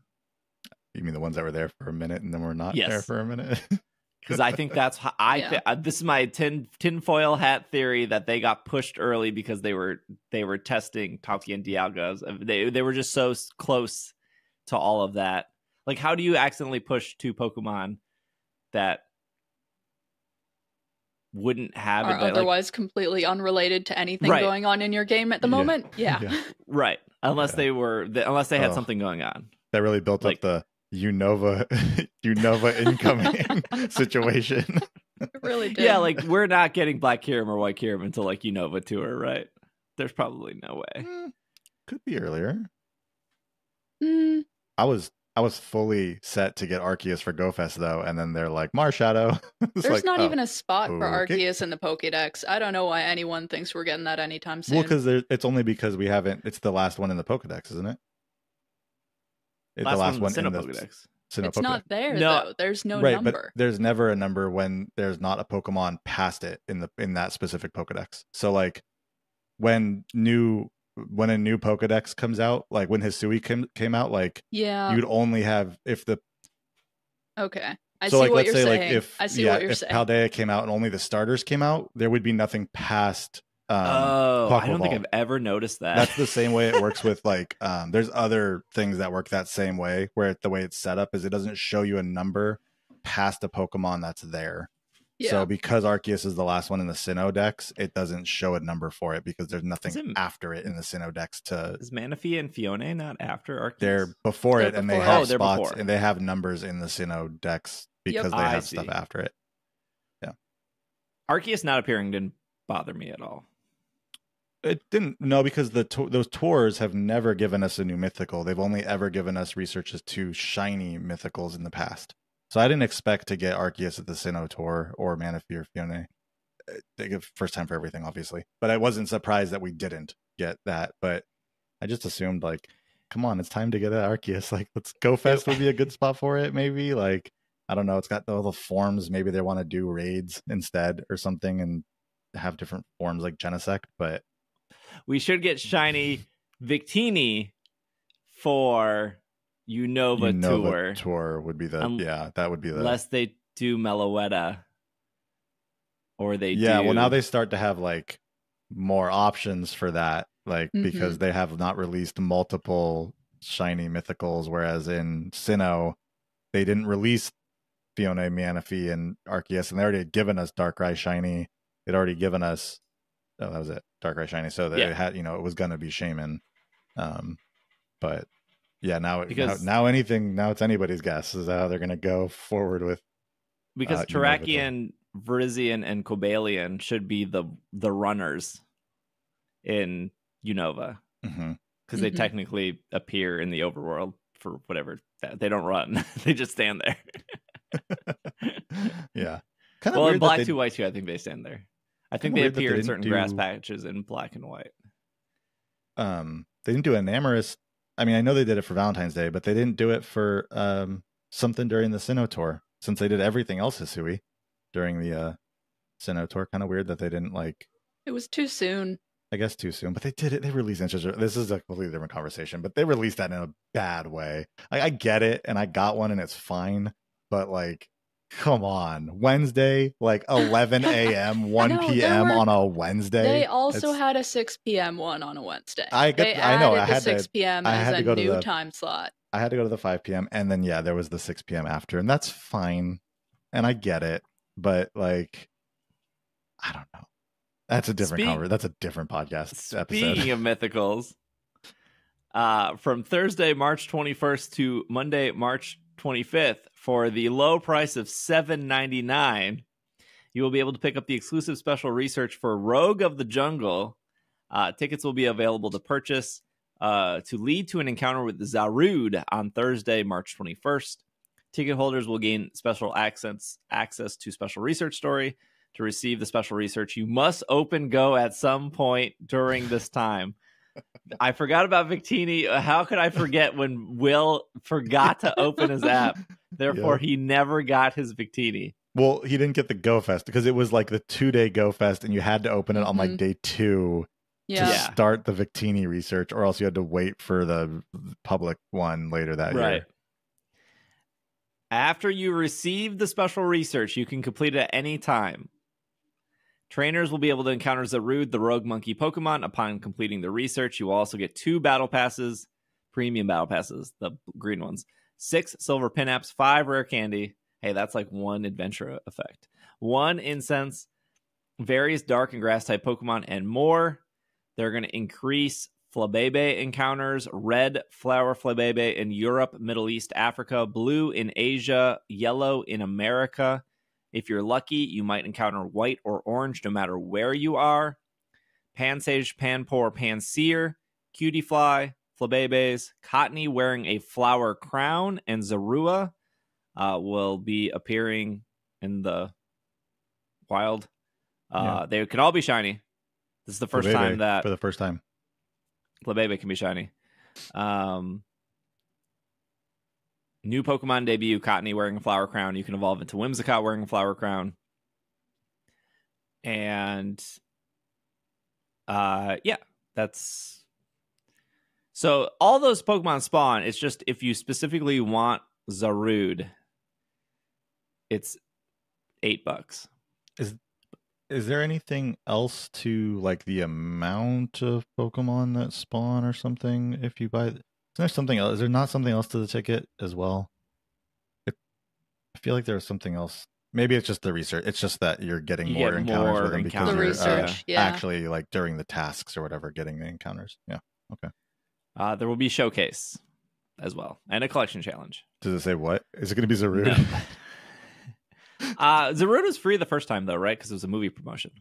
You mean the ones that were there for a minute and then were not there for a minute? because I think that's how I. Yeah. thi- uh, this is my tin tinfoil hat theory that they got pushed early because they were they were testing Palkia and Dialga's. Uh, They they were just so close to all of that. Like, how do you accidentally push two Pokemon that wouldn't have Are it? like- otherwise completely unrelated to anything Right. going on in your game at the Yeah. moment. Yeah. Yeah. right? Unless Yeah. they were, th- unless they had Ugh. something going on. that really built Like- up the Unova Unova incoming situation. It really did. Yeah, like we're not getting Black Kyurem or White Kyurem until like Unova tour, right? There's probably no way. Mm, Could be earlier. Mm, I was I was fully set to get Arceus for GoFest though, and then they're like Marshadow. It's there's like, not oh. even a spot for okay. Arceus in the Pokédex. I don't know why anyone thinks we're getting that anytime soon. well, because it's only because we haven't. It's the last one in the Pokedex, isn't it? It's Last the last one, one in in the the Sinnoh Sinnoh it's not there No. though. There's no right, number. but there's never a number when there's not a Pokemon past it in the in that specific Pokedex. So like when new when a new Pokedex comes out, like when Hisui came came out, like yeah. you'd only have if the Okay. I so see like what let's you're say saying. like if I see yeah what you're if saying. Paldea came out and only the starters came out, there would be nothing past. Um, oh, I don't think I've ever noticed that. That's the same way it works with like um there's other things that work that same way where the way it's set up is it doesn't show you a number past a Pokemon that's there. yeah. So because Arceus is the last one in the Sinnoh Dex, it doesn't show a number for it because there's nothing it- after it in the Sinnoh Dex to Is Manaphy and Phione not after Arceus? they're before They're it and they have. Oh, spots before. and they have numbers in the Sinnoh Dex because they I have stuff after it. Yeah. Arceus not appearing didn't bother me at all. It didn't no because the to- those tours have never given us a new mythical. They've only ever given us researches to shiny mythicals in the past. So I didn't expect to get Arceus at the Sinnoh tour or Manaphy or Phione. First time for everything, obviously. But I wasn't surprised that we didn't get that. But I just assumed like, come on, it's time to get an Arceus. Like, let's go fest would be a good spot for it. Maybe like I don't know. It's got all the forms. Maybe they want to do raids instead or something and have different forms like Genesect. But We should get shiny Victini for Unova, Unova tour, tour would be the Um, yeah that would be the unless they do Meloetta, or they yeah. do. Well, now they start to have like more options for that, like because they have not released multiple shiny mythicals, whereas in Sinnoh they didn't release Phione, Manaphy, and Arceus, and they already had given us Darkrai shiny. They'd already given us oh that was it Darkrai shiny, so they Yeah. had you know it was gonna be Shaymin, um, but. Yeah, now, Because- now now anything now it's anybody's guess is how they're gonna go forward with because uh, Unova tour. Virizion, and Cobalion should be the the runners in Unova because they Mhm. technically appear in the overworld for whatever they don't run; they just stand there. yeah. Kind well, in weird that Black they- Two, White Two, I think they stand there. I think they weird that they in didn't certain grass patches in Black and White. um they didn't do an Enamorus I mean I know they did it for Valentine's Day, but they didn't do it for um something during the Sinnoh tour since they did everything else Hisui during the uh Sinnoh tour. Kind of weird that they didn't like It was too soon. I guess too soon, but they did it. They released inches. This is a completely different conversation, but they released that in a bad way. I, I get it, and I got one, and it's fine. But like, come on, Wednesday, like 11 a.m., 1 No, p.m. were- on a Wednesday. They also It's- had a 6 p.m. one on a Wednesday. I get- they I know, added I the had to- 6 p.m. I as had to a go to new the- time slot. I had to go to the 5 p.m. and then yeah, there was the 6 p.m. after, and that's fine, and I get it, but like, I don't know. That's a different Speak- conver- That's a different podcast Speaking episode. of mythicals, uh, from Thursday, March 21st to Monday, March 25th, for the low price of $7.99, you will be able to pick up the exclusive special research for Rogue of the Jungle. Uh, tickets will be available to purchase uh, to lead to an encounter with Zarude on Thursday, March 21st. Ticket holders will gain special access access to special research story. To receive the special research, you must open Go at some point during this time. I forgot about Victini. How could I forget when Will forgot to open his app? Therefore, he never got his Victini. Well, he didn't get the Go Fest because it was like the two day Go Fest, and you had to open it on like Mhm. day two to Yeah. Yeah. start the Victini research, or else you had to wait for the public one later that Right. year. After you receive the special research, you can complete it at any time. Trainers will be able to encounter Zarude, the rogue monkey Pokemon, upon completing the research. You will also get two battle passes, premium battle passes, the green ones, six silver Pinaps, five rare candy. Hey, that's like one adventure effect, one incense, various dark and grass type Pokemon, and more. They're going to increase Flabebe encounters, red flower Flabebe in Europe, Middle East, Africa, blue in Asia, yellow in America. If you're lucky, you might encounter white or orange no matter where you are. Pansage, Panpour, Panseer, Cutiefly, Flabebes, Cottonee wearing a flower crown, and Zarude uh, will be appearing in the wild. Uh, They can all be shiny. This is the first Flabebe time that for the first time. Flabebe can be shiny. Um, new Pokemon debut: Cottonee wearing a flower crown. You can evolve into Whimsicott wearing a flower crown. And, uh, yeah, that's so. All those Pokemon spawn. It's just if you specifically want Zarude, it's eight bucks. Is is there anything else to like the amount of Pokemon that spawn or something? If you buy, is there something else? Is there not something else to the ticket as well? It, I feel like there was something else. Maybe it's just the research. It's just that you're getting You more get encounters more with them because The you're uh, yeah. actually like during the tasks or whatever, getting the encounters. Yeah. Okay. Uh, there will be showcase as well and a collection challenge. Does it say what? Is it going to be Zarude? No. uh, Zarude was free the first time though, right? Because it was a movie promotion.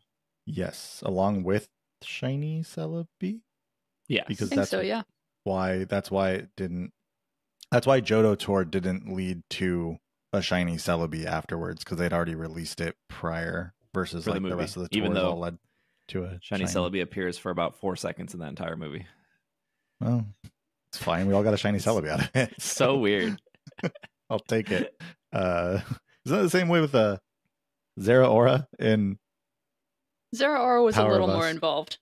yes, along with shiny Celebi Yeah, Because I think that's so, what- yeah. Why that's why it didn't that's why Johto Tour didn't lead to a shiny Celebi afterwards because they'd already released it prior versus For the like the, movie, rest of the even though all led to a Shiny Celebi appears for about four seconds in that entire movie. Well, it's fine. We all got a shiny Celebi out of it. So weird. I'll take it. Uh, isn't that the same way with uh, Zeraora in Zeraora was Power a little more involved.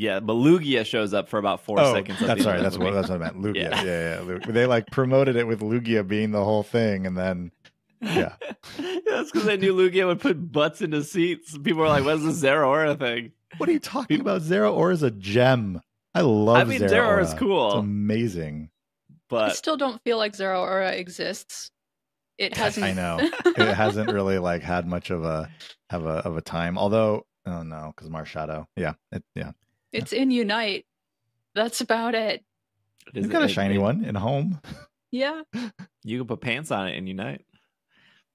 Yeah, but Lugia shows up for about four oh, seconds. at that's the sorry. That's what movie. that's what I meant. Lugia. Yeah. Yeah, yeah. Lu- They like promoted it with Lugia being the whole thing, and then Yeah. That's because they knew Lugia would put butts into seats. People were like, "What's this Zeraora thing?" what are you talking People- about? Zeraora is a gem. I love. I mean, Zera Zeraora's Aura. cool. It's amazing. But I still don't feel like Zeraora exists. It hasn't. I know it hasn't really like had much of a have a of a time. Although, oh no, because Marshadow. Yeah, it, yeah. It's in Unite. That's about it. is You've got a shiny it- one in home. Yeah. You can put pants on it and unite.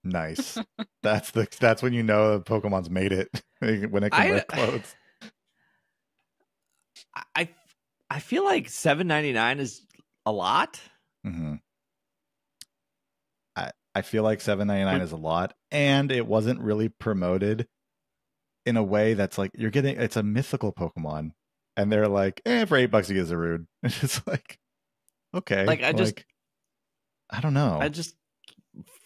Nice. that's the that's when you know the Pokemon's made it when it can I- wear clothes. I I feel like seven ninety nine is a lot. hmm I I feel like seven ninety nine is a lot, and it wasn't really promoted in a way that's like you're getting. It's a mythical Pokemon, and they're like, eh, for eight bucks he you get Zarude. It's like, okay, Like, I just- I don't know. I just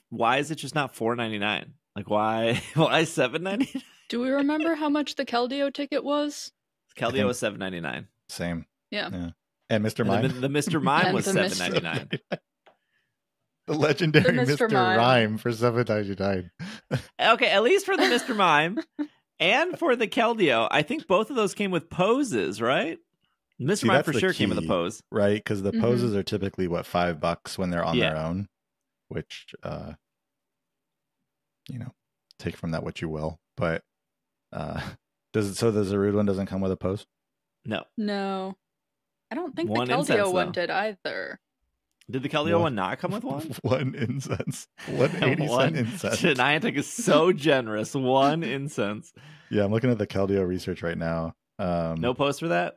why is it just not four ninety nine? Like why why seven ninety nine? Do we remember how much the Keldeo ticket was? Keldeo was seven ninety nine. Same, Yeah. and Mr. And Mime, the, the Mr. Mime was the seven Mr. ninety nine. the legendary The Mr. Mr. Mime. Rhyme for seven ninety nine. Okay, at least for the Mr. Mime and for the Keldeo, I think both of those came with poses, right? Mr. See, Mime for the sure came with a pose. right? Because the Mhm. poses are typically what five bucks when they're on Yeah. their own, which uh, you know, take from that what you will. But uh, does it so the Zarude one doesn't come with a pose? No. No. I don't think One the incense, Keldeo one though. did either. Did the Keldeo One- one not come with one? one incense, one eighty One- cent incense. Niantic is so generous. One incense. Yeah, I'm looking at the Keldeo research right now. Um, No post for that?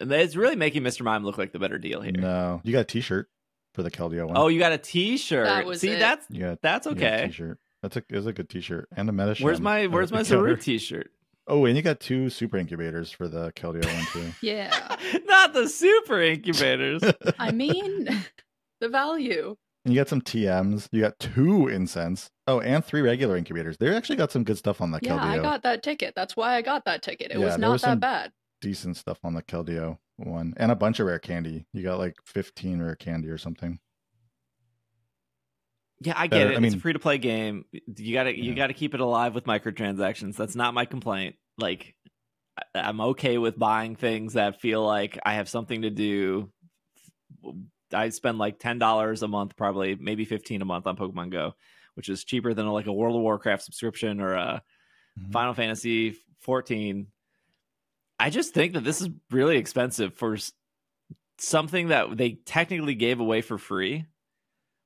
It's really making Mr. Mime look like the better deal here. no, you got a T-shirt for the Keldeo one. Oh, you got a T-shirt. That See, it. that's you got that's you got a okay. T-shirt. That's a is a good T-shirt and a meta. Where's Shem my of Where's my cover. Zaru T-shirt? Oh, and you got two super incubators for the Keldeo one too. Yeah. Not the super incubators. I mean, the value. And you got some TMs. You got two incense. Oh, and three regular incubators. They actually got some good stuff on the Yeah, I got that ticket. That's why I got that ticket. It Yeah, was not was that some- bad. Decent stuff on the Keldeo one, and a bunch of rare candy. You got like fifteen rare candy or something. Yeah, I get Better- it. I it's a free to play game. You got to you got to keep it alive with microtransactions. That's not my complaint. Like I'm okay with buying things that feel like I have something to do. I spend like $10 a month probably, maybe 15 a month on Pokemon Go, which is cheaper than like a World of Warcraft subscription or a Mhm. Final Fantasy 14. I just think that this is really expensive for something that they technically gave away for free,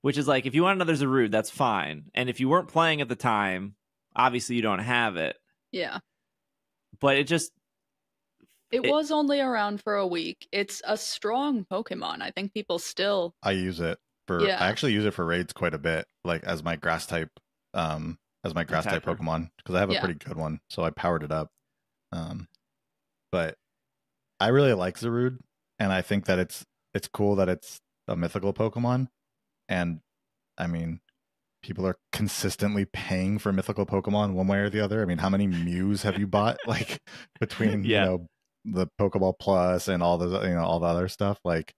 which is like if you want another Zarude, that's fine. And if you weren't playing at the time, obviously you don't have it. Yeah. But it just It, It- was only around for a week. It's a strong Pokemon. I think people still. I use it for. Yeah. I actually use it for raids quite a bit, like as my grass type, um, as my grass type Pokemon because I have a Yeah. pretty good one, so I powered it up. Um, but I really like Zarude, and I think that it's it's cool that it's a mythical Pokemon, and I mean, people are consistently paying for mythical Pokemon one way or the other. I mean, how many Mews have you bought? Like between Yeah. you know the Pokeball Plus and all the you know all the other stuff, like.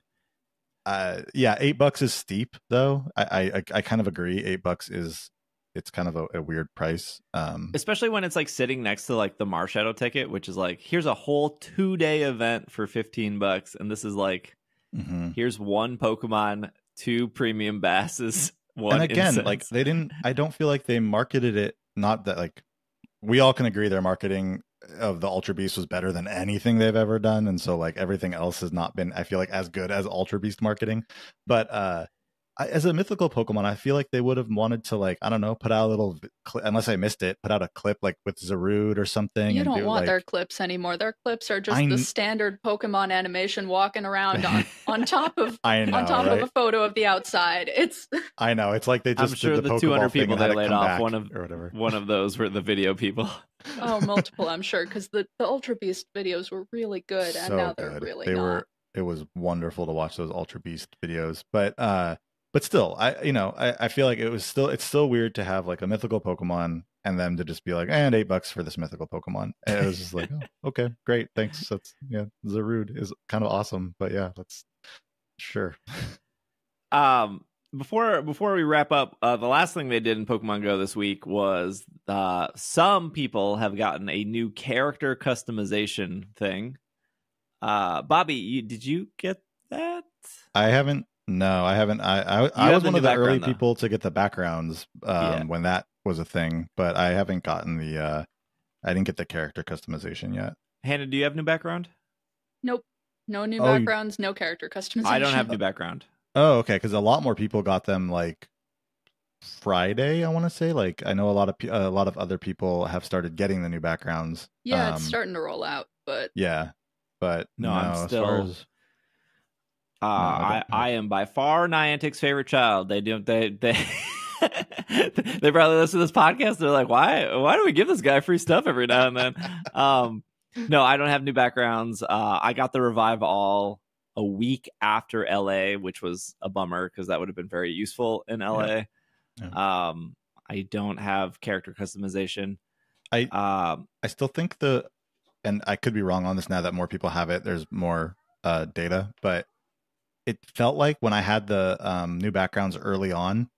Uh, yeah, eight bucks is steep though. I, I I kind of agree. Eight bucks is it's kind of a, a weird price. Um, especially when it's like sitting next to like the Marshadow ticket, which is like here's a whole two day event for 15 bucks, and this is like mhm. here's one Pokemon, two premium basses, one and again, incense. like they didn't. I don't feel like they marketed it. Not that like we all can agree their marketing of the Ultra Beast was better than anything they've ever done, and so like everything else has not been. I feel like as good as Ultra Beast marketing, but uh I, as a mythical Pokemon, I feel like they would have wanted to like I don't know, put out a little vi- unless I missed it, put out a clip like with Zarude or something. You and don't do, want like, their clips anymore. Their clips are just I the standard Pokemon animation walking around on, on top of I know, on top right? of a photo of the outside. It's I know. It's like they I'm just sure did the, the 200 people and they laid off, one of- or whatever. One of those were the video people. oh multiple, I'm sure, because the the Ultra Beast videos were really good, and so now they're good. really they not. were. It was wonderful to watch those Ultra Beast videos, but uh, but still, I you know I, I feel like it was still it's still weird to have like a mythical Pokemon and them to just be like and eight bucks for this mythical Pokemon. And it was just like oh, okay, great, thanks. That's yeah, Zarude is kind of awesome, but yeah, that's sure. Um, before before we wrap up, uh, the last thing they did in Pokemon Go this week was uh, some people have gotten a new character customization thing. Uh, Bobby, you, did you get that? I haven't. No, I haven't. I I, I was one of the early though. people to get the backgrounds um, Yeah. when that was a thing, but I haven't gotten the. uh I didn't get the character customization yet. Hannah, do you have new background? Nope, no new Oh, you- backgrounds, no character customization. I don't have new background. Oh, okay. Because a lot more people got them like Friday. I want to say. Like I know a lot of pe- a lot of other people have started getting the new backgrounds. Yeah, Um, it's starting to roll out, but Yeah, but No, no, I'm as still- far as Uh, I I. I am by far Niantic's favorite child. They do they they they probably listen to this podcast. They're like, why why do we give this guy free stuff every now and then? um, no, I don't have new backgrounds. Uh, I got the revive all a week after LA, which was a bummer because that would have been very useful in LA. Yeah. Um, I don't have character customization. I- um, I still think the, and I could be wrong on this now that more people have it. There's more uh, data, but it felt like when I had the um, new backgrounds early on,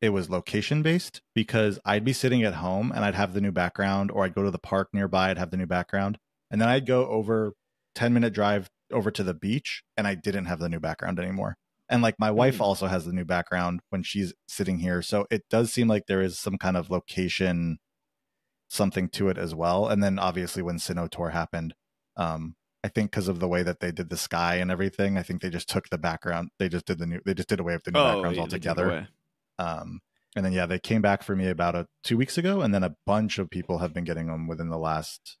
it was location based because I'd be sitting at home and I'd have the new background, or I'd go to the park nearby, I'd have the new background, and then I'd go over ten minute drive over to the beach, and I didn't have the new background anymore. And like my wife Mhm. also has the new background when she's sitting here, so it does seem like there is some kind of location something to it as well. And then obviously when Sinnoh Tour happened, um, I think because of the way that they did the sky and everything, I think they just took the background. They just did the new. They just did away with the new backgrounds Oh, yeah, altogether. Um, and then yeah, they came back for me about a two weeks ago, and then a bunch of people have been getting them within the last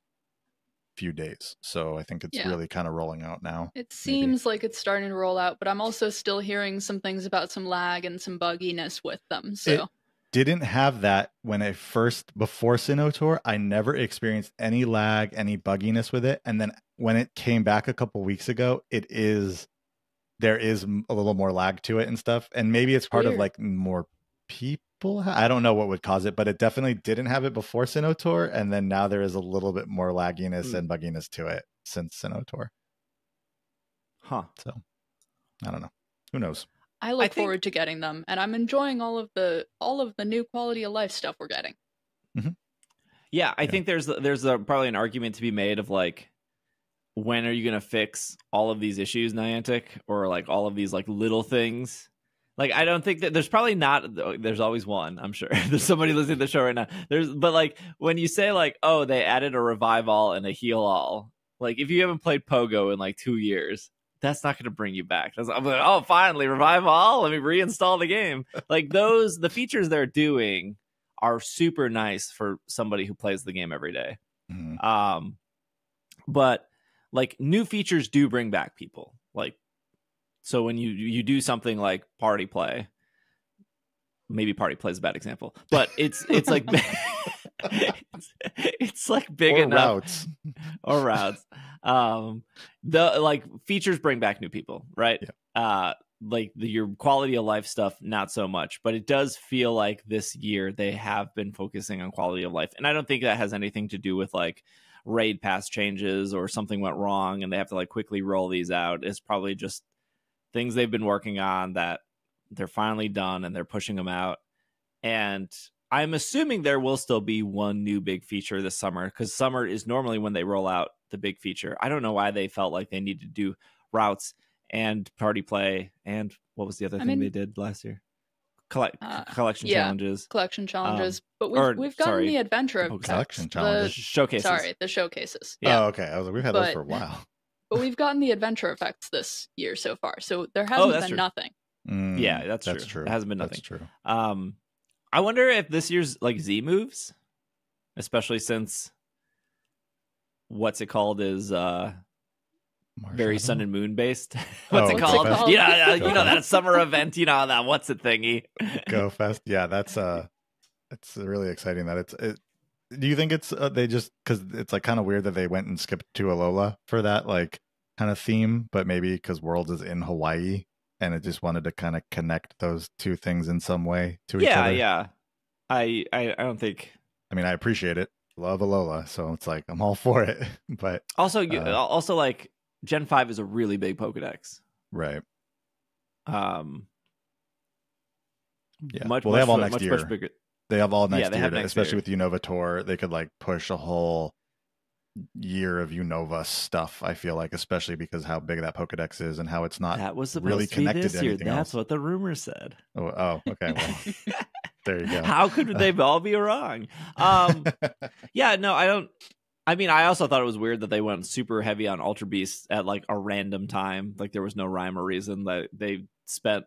few days. So I think it's Yeah. really kind of rolling out now. it seems like it's starting to roll out. But I'm also still hearing some things about some lag and some bugginess with them. So It- Didn't have that when I first before Sinnoh Tour. I never experienced any lag, any bugginess with it. And then when it came back a couple weeks ago, it is there is a little more lag to it and stuff. And maybe it's part of like more people. I don't know what would cause it, but it definitely didn't have it before Sinnoh Tour. And then now there is a little bit more lagginess Hmm. and bugginess to it since Sinnoh Tour. Huh. So I don't know. Who knows? I look think- forward to getting them, and I'm enjoying all of the all of the new quality of life stuff we're getting. Mm-hmm. Yeah, I Yeah. think there's there's a, probably an argument to be made of like, when are you gonna fix all of these issues, Niantic, or like all of these like little things? Like, I don't think that there's probably not. There's always one. I'm sure there's somebody listening to the show right now. There's, but like when you say like, oh, they added a revive all and a heal all. Like, if you haven't played Pogo in like two years, that's not going to bring you back. That's, I'm like, oh, finally, revive all. Let me reinstall the game. Like those, the features they're doing are super nice for somebody who plays the game every day. Mhm. Um, but like new features do bring back people. Like, so when you you do something like party play, maybe party play is a bad example, but it's it's like it's, it's like big Or enough routes. or routes. Um, the like features bring back new people, right? Yeah. Uh, like the, your quality of life stuff, not so much, but it does feel like this year they have been focusing on quality of life, and I don't think that has anything to do with like raid pass changes or something went wrong and they have to like quickly roll these out. It's probably just things they've been working on that they're finally done and they're pushing them out. And I'm assuming there will still be one new big feature this summer because summer is normally when they roll out the big feature. I don't know why they felt like they needed to do routes and party play and what was the other I thing mean- they did last year? Collect Uh, collection yeah. challenges, Collection challenges, but we've or, we've gotten sorry, the adventure of collection the- challenges. showcases. Sorry, the showcases. Yeah. Oh, okay. I was like, we've had those for a while. But we've gotten the adventure effects this year so far, so there Oh, hasn't that's been true. nothing. Mm, Yeah, that's that's true. true. It hasn't been That's nothing. true. Um, I wonder if this year's like Z moves, especially since what's it called is uh very sun and moon based. what's Oh, it called? Fest. You know, uh, you know that summer event. You know that what's it thingy? Go Fest. Yeah, that's uh, it's really exciting that it's. It, do you think it's uh, they just because it's like kind of weird that they went and skipped to Alola for that like kind of theme, but maybe because World is in Hawaii and it just wanted to kind of connect those two things in some way to each yeah, other. yeah. yeah. I, I I don't think. I mean, I appreciate it. Love Alola, so it's like I'm all for it. but Also, you, Uh, also like Gen Five is a really big Pokedex. right, Um, Yeah. much Well, they have much, all next much, year. much bigger. they have all Yeah, next they year, have to- next especially year. with Unova Tour. They could like push a whole year of Unova stuff. I feel like, especially because how big that Pokedex is and how it's not. That was really connected this to year. That's else. what the rumor said. Oh, oh, okay. Well, there you go. How could they all be wrong? Um, yeah, no, I don't. I mean, I also thought it was weird that they went super heavy on Ultra Beasts at like a random time. Like there was no rhyme or reason that they spent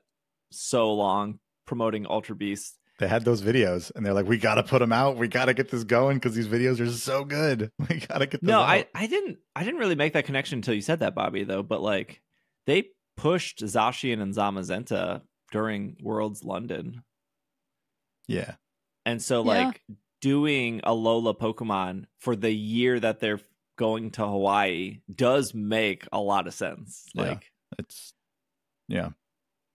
so long promoting Ultra Beast. They had those videos, and they're like, "We got to put them out. We got to get this going because these videos are so good. We got to get them No, out." I, I didn't I didn't really make that connection until you said that, Bobby. Though, but like they pushed Zacian and Zamazenta during Worlds London, yeah, and so Yeah. like doing Alola Pokemon for the year that they're going to Hawaii does make a lot of sense. Yeah. Like. it's yeah.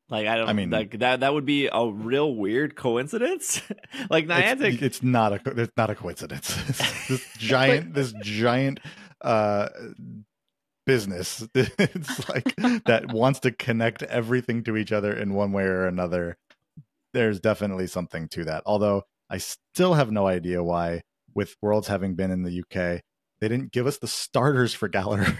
Like I don't I mean- like that that would be a real weird coincidence. like Niantic It's, it's not a it's not a coincidence. this giant this giant uh business it's like that wants to connect everything to each other in one way or another. There's definitely something to that. Although I still have no idea why with Worlds having been in the UK, they didn't give us the starters for Galar.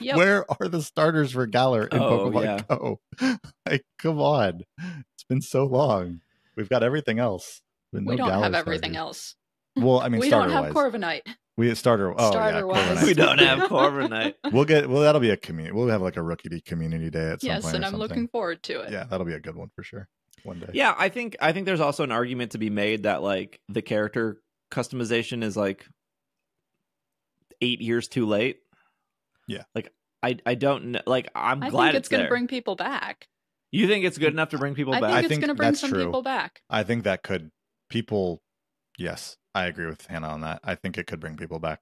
Yep. Where are the starters for Galar in Oh, Pokemon yeah. Go? like, come on. It's been so long. We've got everything else. but we no don't Galar have everything starters. else. Well, I mean, we starter don't have wise, Corviknight. we starter. Oh, Starter-wise. yeah, Nice. we don't have Corviknight. We'll get. Well, that'll be a community. We'll have like a Rookidee community day at some point. Yes, and or I'm looking forward to it. Yeah, that'll be a good one for sure. One day. Yeah, I think I think there's also an argument to be made that like the character customization is like eight years too late. Yeah. Like I I don't know. Like I'm I glad think it's, it's going to bring people back. You think it's good enough to bring people I back? think I it's going to bring some true. people back. I think that could people. Yes, I agree with Hannah on that. I think it could bring people back.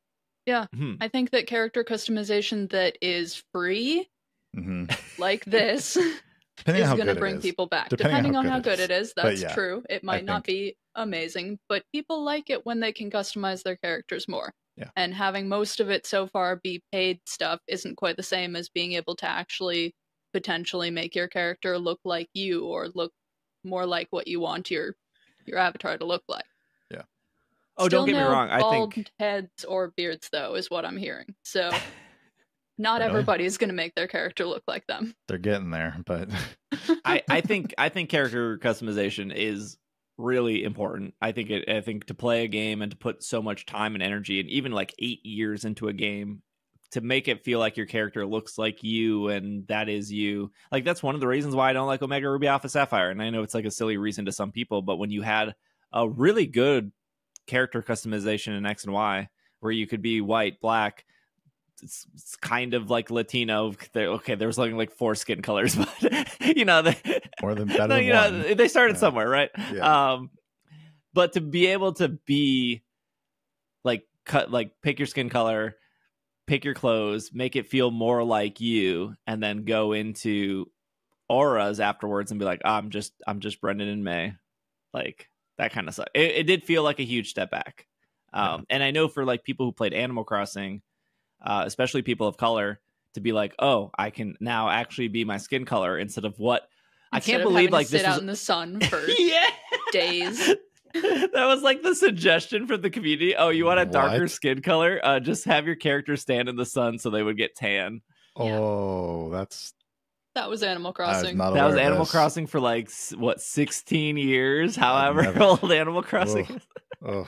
Hmm. I think that character customization that is free, hmm like this, is going to bring people back. Depending Depending, on on how how good good it it is, that's yeah, true. It might not think- be amazing, but people like it when they can customize their characters more. Yeah. And having most of it so far be paid stuff isn't quite the same as being able to actually potentially make your character look like you or look more like what you want your your avatar to look like. Yeah. Oh, Still don't get me wrong. I bald think heads or beards though is what I'm hearing. So not Really? is going to make their character look like them. They're getting there, but I, I think I think character customization is really important. I think it I think to play a game and to put so much time and energy and even like 8 years into a game to make it feel like your character looks like you and that is you. Like that's one of the reasons why I don't like Omega Ruby Alpha Sapphire. And I know it's like a silly reason to some people, but when you had a really good character customization in X and Y where you could be white, black, it's, it's kind of like Latino. There, okay, there was like like four skin colors, but you know, they, more than better than you know, they started Yeah. somewhere, right? Yeah. Um, but to be able to be like cut, like pick your skin color, pick your clothes, make it feel more like you, and then go into ORAS afterwards and be like, I'm just, I'm just Brendan and May, like that kind of stuff. It, it did feel like a huge step back. Um, and I know for like people who played Animal Crossing, uh, especially people of color, to be like, oh, I can now actually be my skin color instead of what I can't of believe having to like sit this out in the sun for yeah days. that was like the suggestion from the community. Oh, you want a darker What? skin color? Uh, just have your character stand in the sun so they would get tan. Yeah. Oh, that's That was Animal I was Crossing. That was Animal this. Crossing for like what sixteen years, however never- old Animal Crossing. Ugh.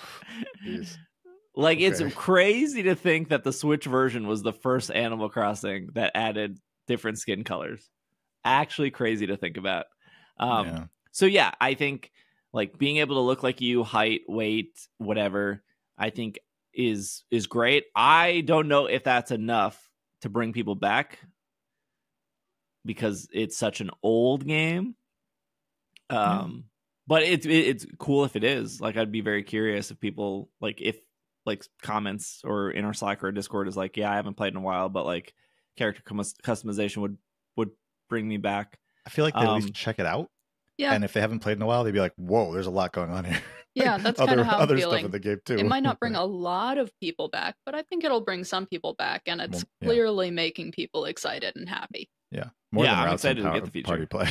is. Oh, Like it's crazy to think that the Switch version was the first Animal Crossing that added different skin colors. Actually, crazy to think about. Um, yeah. So yeah, I think like being able to look like you, height, weight, whatever, I think is is great. I don't know if that's enough to bring people back because it's such an old game. Um, but it's it's cool if it is. Like, I'd be very curious if people like if like comments or in our Slack or Discord is like, yeah, I haven't played in a while, but like character customization would would bring me back. I feel like they at Um, least check it out. Yeah. And if they haven't played in a while, they'd be like, "Whoa, there's a lot going on here." Yeah, that's other kinda how I'm other feeling. stuff in the game too. It might not bring a lot of people back, but I think it'll bring some people back, and it's Well, yeah. clearly making people excited and happy. yeah, more Yeah, than I'm excited to get the feature. party play.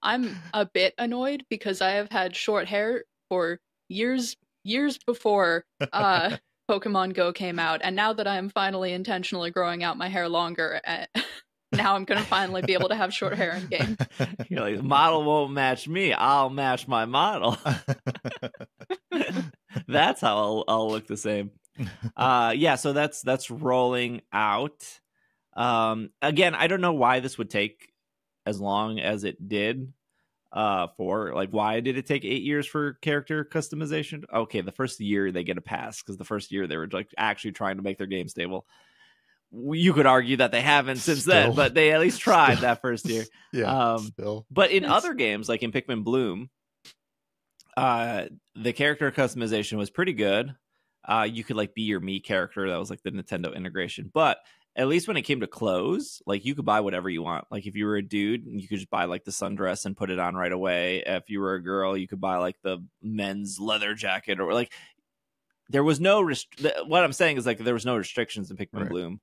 I'm a bit annoyed because I have had short hair for years years before uh, Pokemon Go came out, and now that I am finally intentionally growing out my hair longer, uh, now I'm going to finally be able to have short hair in game. You're like, model won't match me. I'll match my model. that's how I'll, I'll look the same. Uh, yeah, so that's that's rolling out. Um, again, I don't know why this would take as long as it did. Uh, for like, why did it take eight years for character customization? Okay, the first year they get a pass because the first year they were like actually trying to make their game stable. You could argue that they haven't since then, but they at least tried Still. that first year. yeah, Um, still. But in Yes. other games, like in Pikmin Bloom, uh, the character customization was pretty good. Uh, you could like be your me character. That was like the Nintendo integration. But at least when it came to clothes, like you could buy whatever you want. Like if you were a dude, you could just buy like the sundress and put it on right away. If you were a girl, you could buy like the men's leather jacket or like there was no rest- what I'm saying is like there was no restrictions in Pikmin Right. Bloom.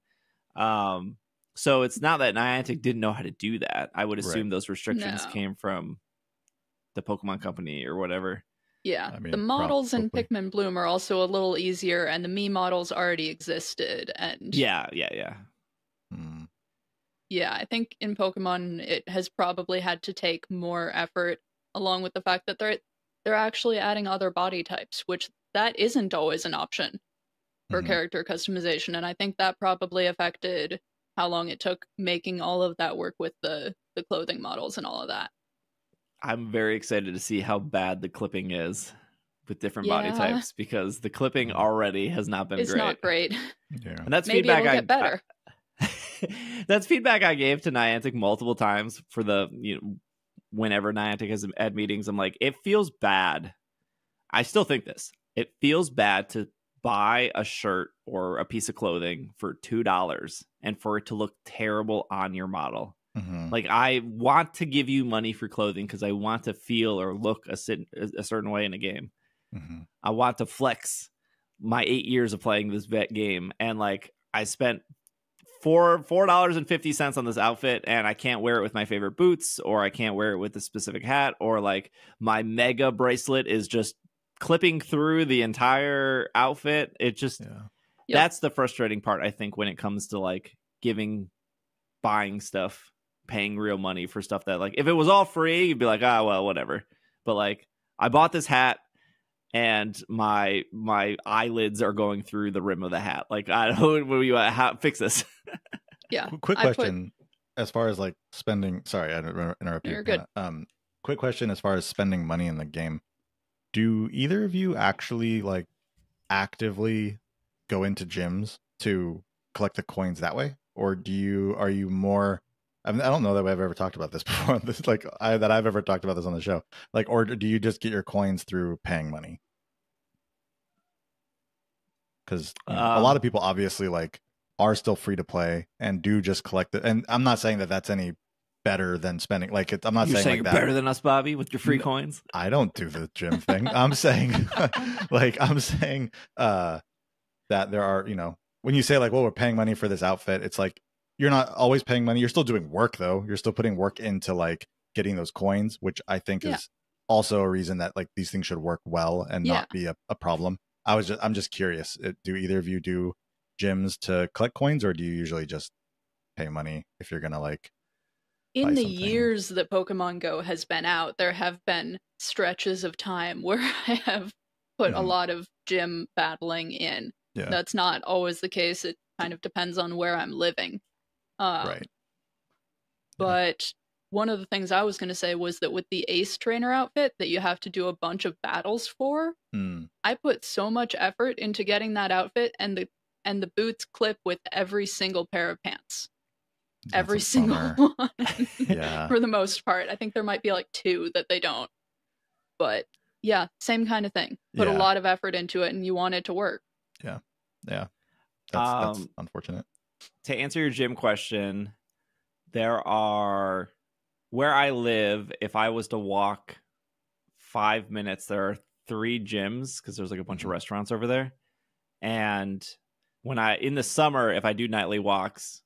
Um, so it's not that Niantic didn't know how to do that. I would assume Right. those restrictions No. came from the Pokemon Company or whatever. Yeah, I mean, the models in. Pikmin Bloom are also a little easier, and the me models already existed, and Yeah, yeah, yeah. Mm, yeah, I think in Pokemon it has probably had to take more effort, along with the fact that they're they're actually adding other body types, which that isn't always an option for Mhm. character customization, and I think that probably affected how long it took making all of that work with the the clothing models and all of that. I'm very excited to see how bad the clipping is with different body types because the clipping already has not been It's great. not great. yeah. And that's Maybe feedback it'll I get better. that's feedback I gave to Niantic multiple times for the you know whenever Niantic has had meetings. I'm like, it feels bad. I still think this. It feels bad to buy a shirt or a piece of clothing for two dollars and for it to look terrible on your model. Mhm. Like I want to give you money for clothing because I want to feel or look a, cer- a certain way in a game. Mhm. I want to flex my eight years of playing this vet game, and like I spent four four dollars and fifty cents on this outfit, and I can't wear it with my favorite boots, or I can't wear it with a specific hat, or like my mega bracelet is just clipping through the entire outfit. It just Yeah. Yep. that's the frustrating part, I think, when it comes to like giving buying stuff, paying real money for stuff that like if it was all free, you'd be like, ah, well, whatever. But like I bought this hat and my my eyelids are going through the rim of the hat. Like I don't what do you how fix this. Yeah. Quick I put- question, as far as like spending. Sorry, I didn't interrupt you. You're good. Um, quick question as far as spending money in the game. Do either of you actually like actively go into gyms to collect the coins that way, or do you are you more? I, mean, I don't know that I've ever talked about this before. This like I, that I've ever talked about this on the show. Like, or do you just get your coins through paying money? Because a Um, lot of people obviously like are still free to play and do just collect it. And I'm not saying that that's any better than spending. Like, it, I'm not saying, saying like better than us, Bobby, with your free coins. I don't do the gym thing. I'm saying, like, I'm saying uh, that there are, you know, when you say like, well, we're paying money for this outfit, it's like you're not always paying money. You're still doing work though. You're still putting work into like getting those coins, which I think Yeah. is also a reason that like these things should work well and Yeah. not be a, a problem. I was just, I'm just curious. Do either of you do gyms to collect coins, or do you usually just pay money if you're gonna like? in the something. years that Pokemon Go has been out, there have been stretches of time where I have put a Mhm. lot of gym battling in. Yeah. That's not always the case. It kind of depends on where I'm living. Uh, right. But one of the things I was going to say was that with the Ace Trainer outfit that you have to do a bunch of battles for, Hmm. I put so much effort into getting that outfit and the and the boots clip with every single pair of pants. That's every single one. Yeah. For the most part. I think there might be like two that they don't. But yeah, same kind of thing. Put a lot of effort into it and you want it to work. Yeah. Yeah. That's, that's Um, unfortunate. To answer your gym question, there are where I live. If I was to walk five minutes, there are three gyms because there's like a bunch of Mhm. restaurants over there. And when I in the summer, if I do nightly walks,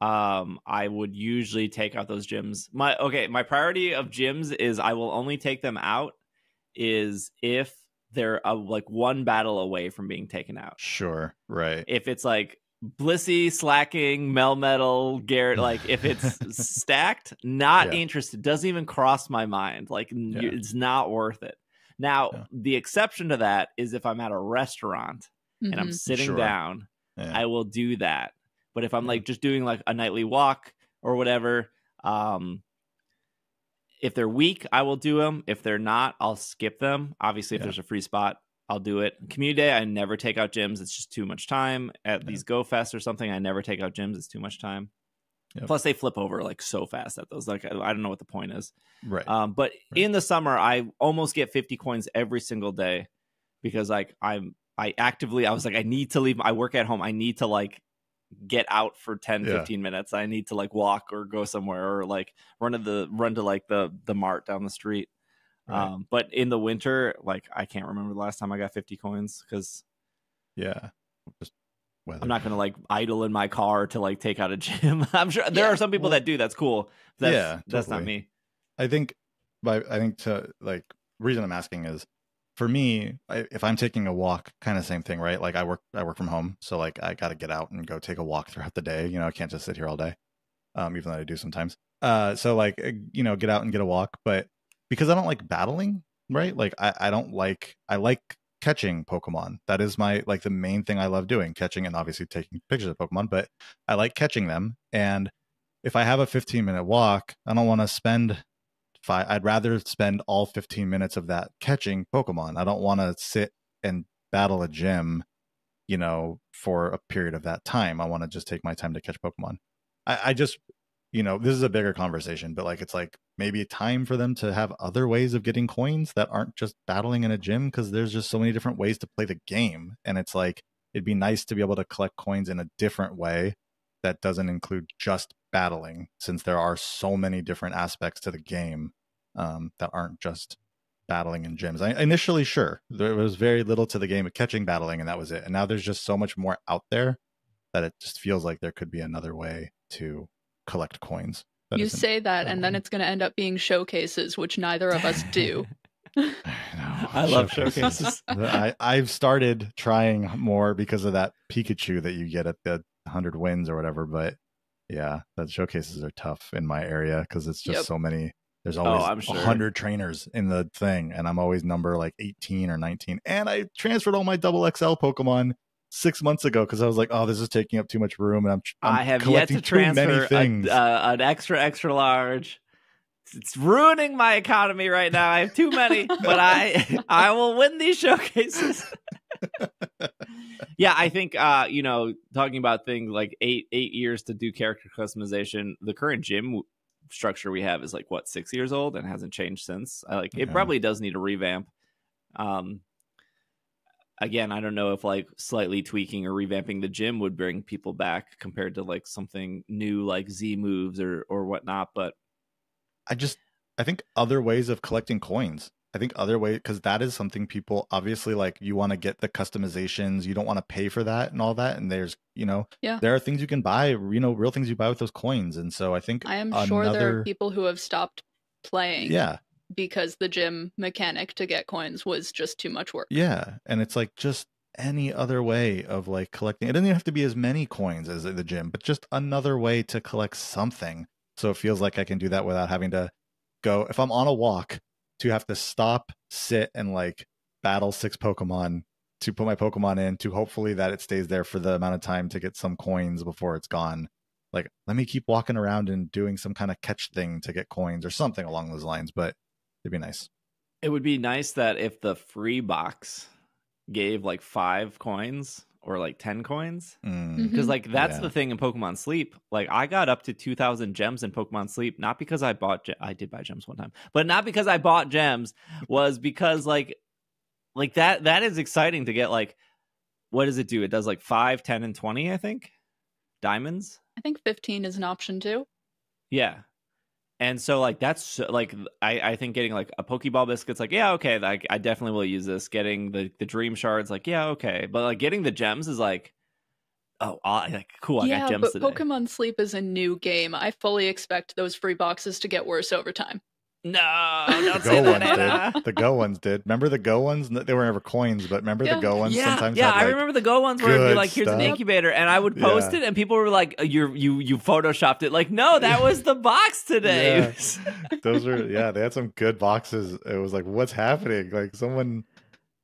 um, I would usually take out those gyms. My okay, my priority of gyms is I will only take them out is if they're uh, like one battle away from being taken out Sure. Right. if it's like Blissey, Slaking, Melmetal, Garrett, like if it's stacked, not Yeah. interested. Doesn't even cross my mind. Like Yeah. it's not worth it. Now, Yeah. the exception to that is if I'm at a restaurant and I'm Mhm. sitting Sure. down, Yeah. I will do that. But if I'm Yeah. like just doing like a nightly walk or whatever, um if they're weak, I will do them. If they're not, I'll skip them. Obviously, if Yeah. there's a free spot, I'll do it. Community day, I never take out gyms. It's just too much time. At Yeah. these Go Fest or something, I never take out gyms. It's too much time. Yep. Plus, they flip over like so fast at those. Like, I, I don't know what the point is. right. Um, but Right. in the summer, I almost get 50 coins every single day because like I'm I actively I was like I need to leave. I work at home. I need to like get out for 10 Yeah. 15 minutes. I need to like walk or go somewhere or like run to the run to like the the mart down the street. Right. Um, but in the winter, like I can't remember the last time I got 50 coins because yeah. Just weather. I'm not gonna like idle in my car to like take out a gym. I'm sure there Yeah. are some people Well- that do. That's cool. That's, Yeah, that's not me. I think by I think to like reason I'm asking is for me I, if I'm taking a walk kind of same thing right like I work I work from home so like I got to get out and go take a walk throughout the day you know I can't just sit here all day um even though I do sometimes uh so like uh, you know get out and get a walk but because I don't like battling right? Like I I don't like I like catching Pokemon. That is my like the main thing I love doing catching and obviously taking pictures of Pokemon but I like catching them. And if I have a 15 minute walk I don't want to spend five i'd rather spend all 15 minutes of that catching pokemon. I don't want to sit and battle a gym you know for a period of that time. I want to just take my time to catch pokemon. I, I just you know this is a bigger conversation but like it's like maybe time for them to have other ways of getting coins that aren't just battling in a gym because there's just so many different ways to play the game and it's like it'd be nice to be able to collect coins in a different way that doesn't include just battling since there are so many different aspects to the game um, that aren't just battling in gyms. I initially sure there was very little to the game of catching battling and that was it. And now there's just so much more out there that it just feels like there could be another way to collect coins. that You say that, and then it's going to end up being showcases, which neither of us do. I, know. I love showcases. I, I've started trying more because of that Pikachu that you get at the 100 wins or whatever. But yeah, the showcases are tough in my area because it's just Yep. so many. There's Oh, always I'm sure. 100 trainers in the thing, and I'm always number like 18 or 19. And I transferred all my double XL Pokemon six months ago because I was like, oh, this is taking up too much room, and I'm, I'm I have yet collecting to too many transfer a, things. uh, an extra extra large. It's ruining my economy right now. I have too many, but I I will win these showcases. yeah, I think uh, you know, talking about things like eight eight years to do character customization. The current gym structure we have is like what six years old and hasn't changed since. I like it probably does need a revamp. Um, again, I don't know if like slightly tweaking or revamping the gym would bring people back compared to like something new like Z moves or or whatnot. But I just I think other ways of collecting coins. I think other way because that is something people obviously like. You want to get the customizations. You don't want to pay for that and all that. And there's you know Yeah. there are things you can buy. You know real things you buy with those coins. And so I think I am sure there are people who have stopped playing yeah because the gym mechanic to get coins was just too much work. yeah, and it's like just any other way of like collecting. It doesn't even have to be as many coins as the gym, but just another way to collect something. So it feels like I can do that without having to go if I'm on a walk to have to stop, sit, and like battle six Pokemon to put my Pokemon in to hopefully that it stays there for the amount of time to get some coins before it's gone. like let me keep walking around and doing some kind of catch thing to get coins or something along those lines. But it'd be nice. It would be nice that if the free box gave like five coins or like 10 coins Mm, because Mhm. like that's Yeah. the thing in pokemon sleep like i got up to 2000 gems in pokemon sleep not because i bought ge- i did buy gems one time but not because i bought gems was because like like that that is exciting to get like what does it do it does like 5 10 and 20 i think diamonds I think 15 is an option too. yeah and so like that's like I, I think getting like a pokeball biscuit's like yeah okay like i definitely will use this getting the the dream shards like yeah okay but like getting the gems is like oh I, like cool i yeah, got gems but today Pokemon Sleep is a new game. I fully expect those free boxes to get worse over time. No the don't say Go that ones Anna. did. The Go ones did. Remember the Go ones? They were never coins, but remember Yeah. the Go ones yeah, sometimes yeah, had, I remember the Go ones where it'd be good like, "Here's an stuff. incubator," and I would post Yeah. it, and people were like, "You, you, you photoshopped it." Like, no, that was the box today. those were yeah they had some good boxes it was like what's happening like someone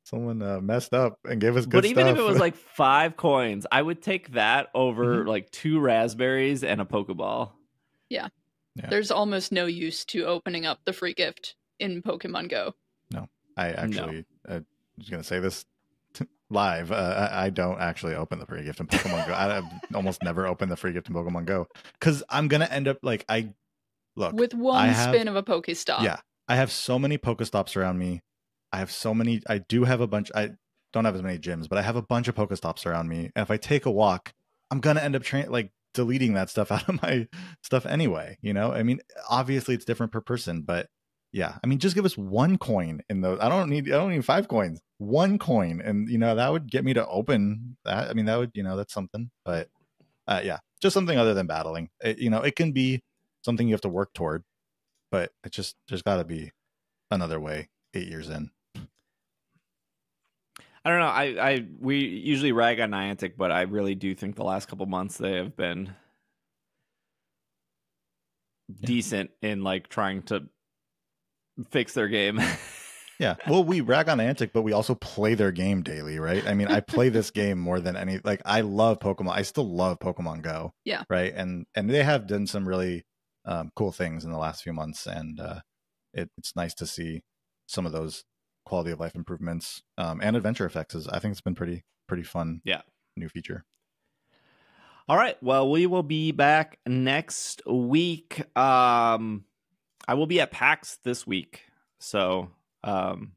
someone uh, messed up and gave us good stuff. but even if it was like five coins, I would take that over Mhm. like two raspberries and a Pokeball. Yeah. There's almost no use to opening up the free gift in Pokemon Go. No, I actually uh, was gonna say this t- live uh, I, I don't actually open the free gift in pokemon go. I I've almost never open the free gift in pokemon go. Because i'm gonna end up like i look With one I have- spin of a Pokestop. yeah. I have so many pokestops around me. I have so many i do have a bunch i don't have as many gyms but i have a bunch of pokestops around me. And if i take a walk i'm gonna end up tra- like deleting that stuff out of my stuff anyway you know? I mean obviously it's different per person but yeah i mean just give us one coin in those i don't need i don't need five coins one coin and you know that would get me to open that i mean that would you know that's something but uh yeah just something other than battling. It, you know it can be something you have to work toward but it just there's got to be another way eight years in I don't know. I, I we usually rag on Niantic, but I really do think the last couple months they have been Yeah. decent in like trying to fix their game. yeah well we rag on Niantic, but we also play their game daily right i mean i play this game more than any like i love pokemon i still love pokemon go Yeah. right and and they have done some really um, cool things in the last few months and uh it, it's nice to see some of those quality of life improvements um and adventure effects is i think it's been pretty pretty fun Yeah. new feature All right. Well, we will be back next week. Um, I will be at PAX this week, so um,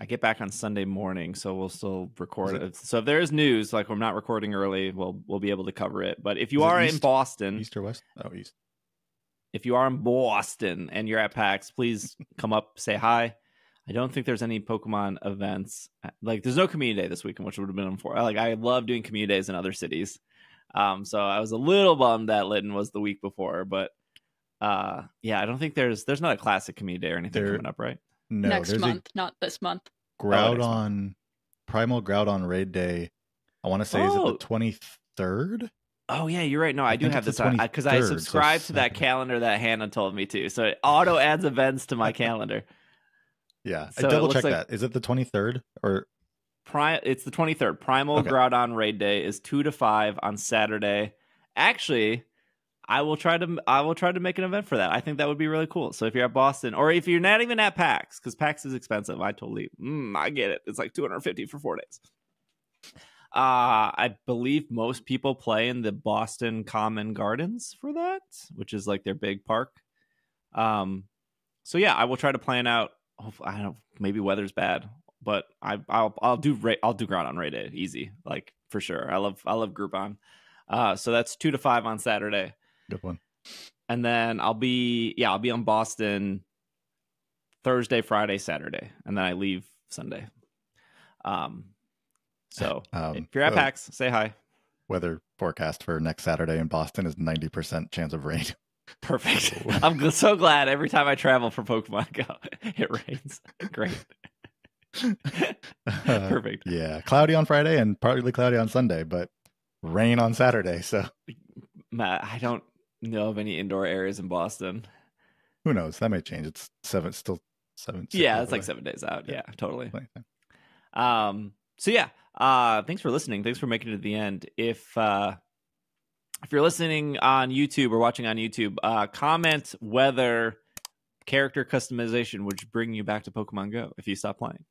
I get back on Sunday morning, so we'll still record it. So if there is news, like we're not recording early, we'll we'll be able to cover it. But if you Is are in? Boston, east or west oh east if you are in Boston and you're at PAX, please come up, say hi. I don't think there's any Pokemon events. Like, there's no community day this weekend, which would have been for. Like, I love doing community days in other cities. Um, so I was a little bummed that Litten was the week before, but uh, yeah, I don't think there's there's not a classic community day or anything There- coming up, right? no next month, not this month. a groudon next month. primal groudon raid day i want to say is Oh. it the 23rd Oh yeah, you're right. No, I, I do have this the on because I 23rd, so subscribe to that calendar that Hannah told me to. So it auto adds events to my calendar. Yeah, So I double check like- that. Is it the 23rd or Pri- it's the 23rd. Primal Okay. Groudon raid day is 2 to 5 on Saturday. Actually, I will try to I will try to make an event for that. I think that would be really cool. So if you're at Boston or if you're not even at PAX cuz PAX is expensive, I totally mm, I get it. It's like 250 for 4 days. Uh I believe most people play in the Boston Common Gardens for that, which is like their big park. Um so yeah, I will try to plan out hope- I don't know, maybe weather's bad but I I'll I'll do I'll do Groudon Ray Day easy like for sure. I love I love Groudon. Uh, so that's two to five on Saturday, good one? and then I'll be yeah I'll be on Boston Thursday, Friday, Saturday, and then I leave Sunday. Um, so Um, if you're at PAX, say hi. Weather forecast for next Saturday in Boston is 90% chance of rain. Perfect. I'm so glad every time I travel for Pokemon Go, it rains. Great. Perfect. yeah, cloudy on Friday and partly cloudy on Sunday, but rain on Saturday. So Matt, I don't know of any indoor areas in Boston. who knows? That may change. It's seven, still seven. six yeah, it's like seven days out. Yeah. Yeah, totally. Um, so yeah, uh, thanks for listening. Thanks for making it to the end. If uh, if you're listening on YouTube or watching on YouTube, uh, comment whether character customization would bring you back to Pokemon Go if you stop playing.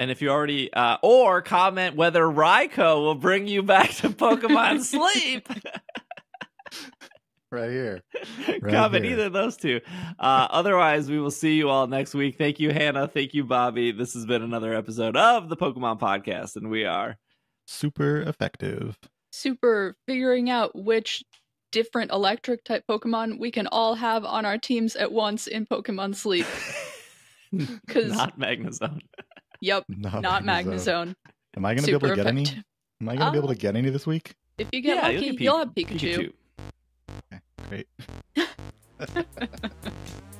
And if you already, uh, or comment whether Raikou will bring you back to Pokemon Sleep. right here. Right comment here. either of those two. Uh, otherwise, we will see you all next week. Thank you, Hannah. Thank you, Bobby. This has been another episode of the Pokemon Podcast, and we are Super effective. Super figuring out which different electric type Pokemon we can all have on our teams at once in Pokemon Sleep. Because not Magnezone. Yep, Not, not Magnezone. Magnezone. Am I going to be able to get any? Am I going to be able to uh, get any this week? If you get yeah, lucky, you'll, get you'll Pi- have Pikachu. Great.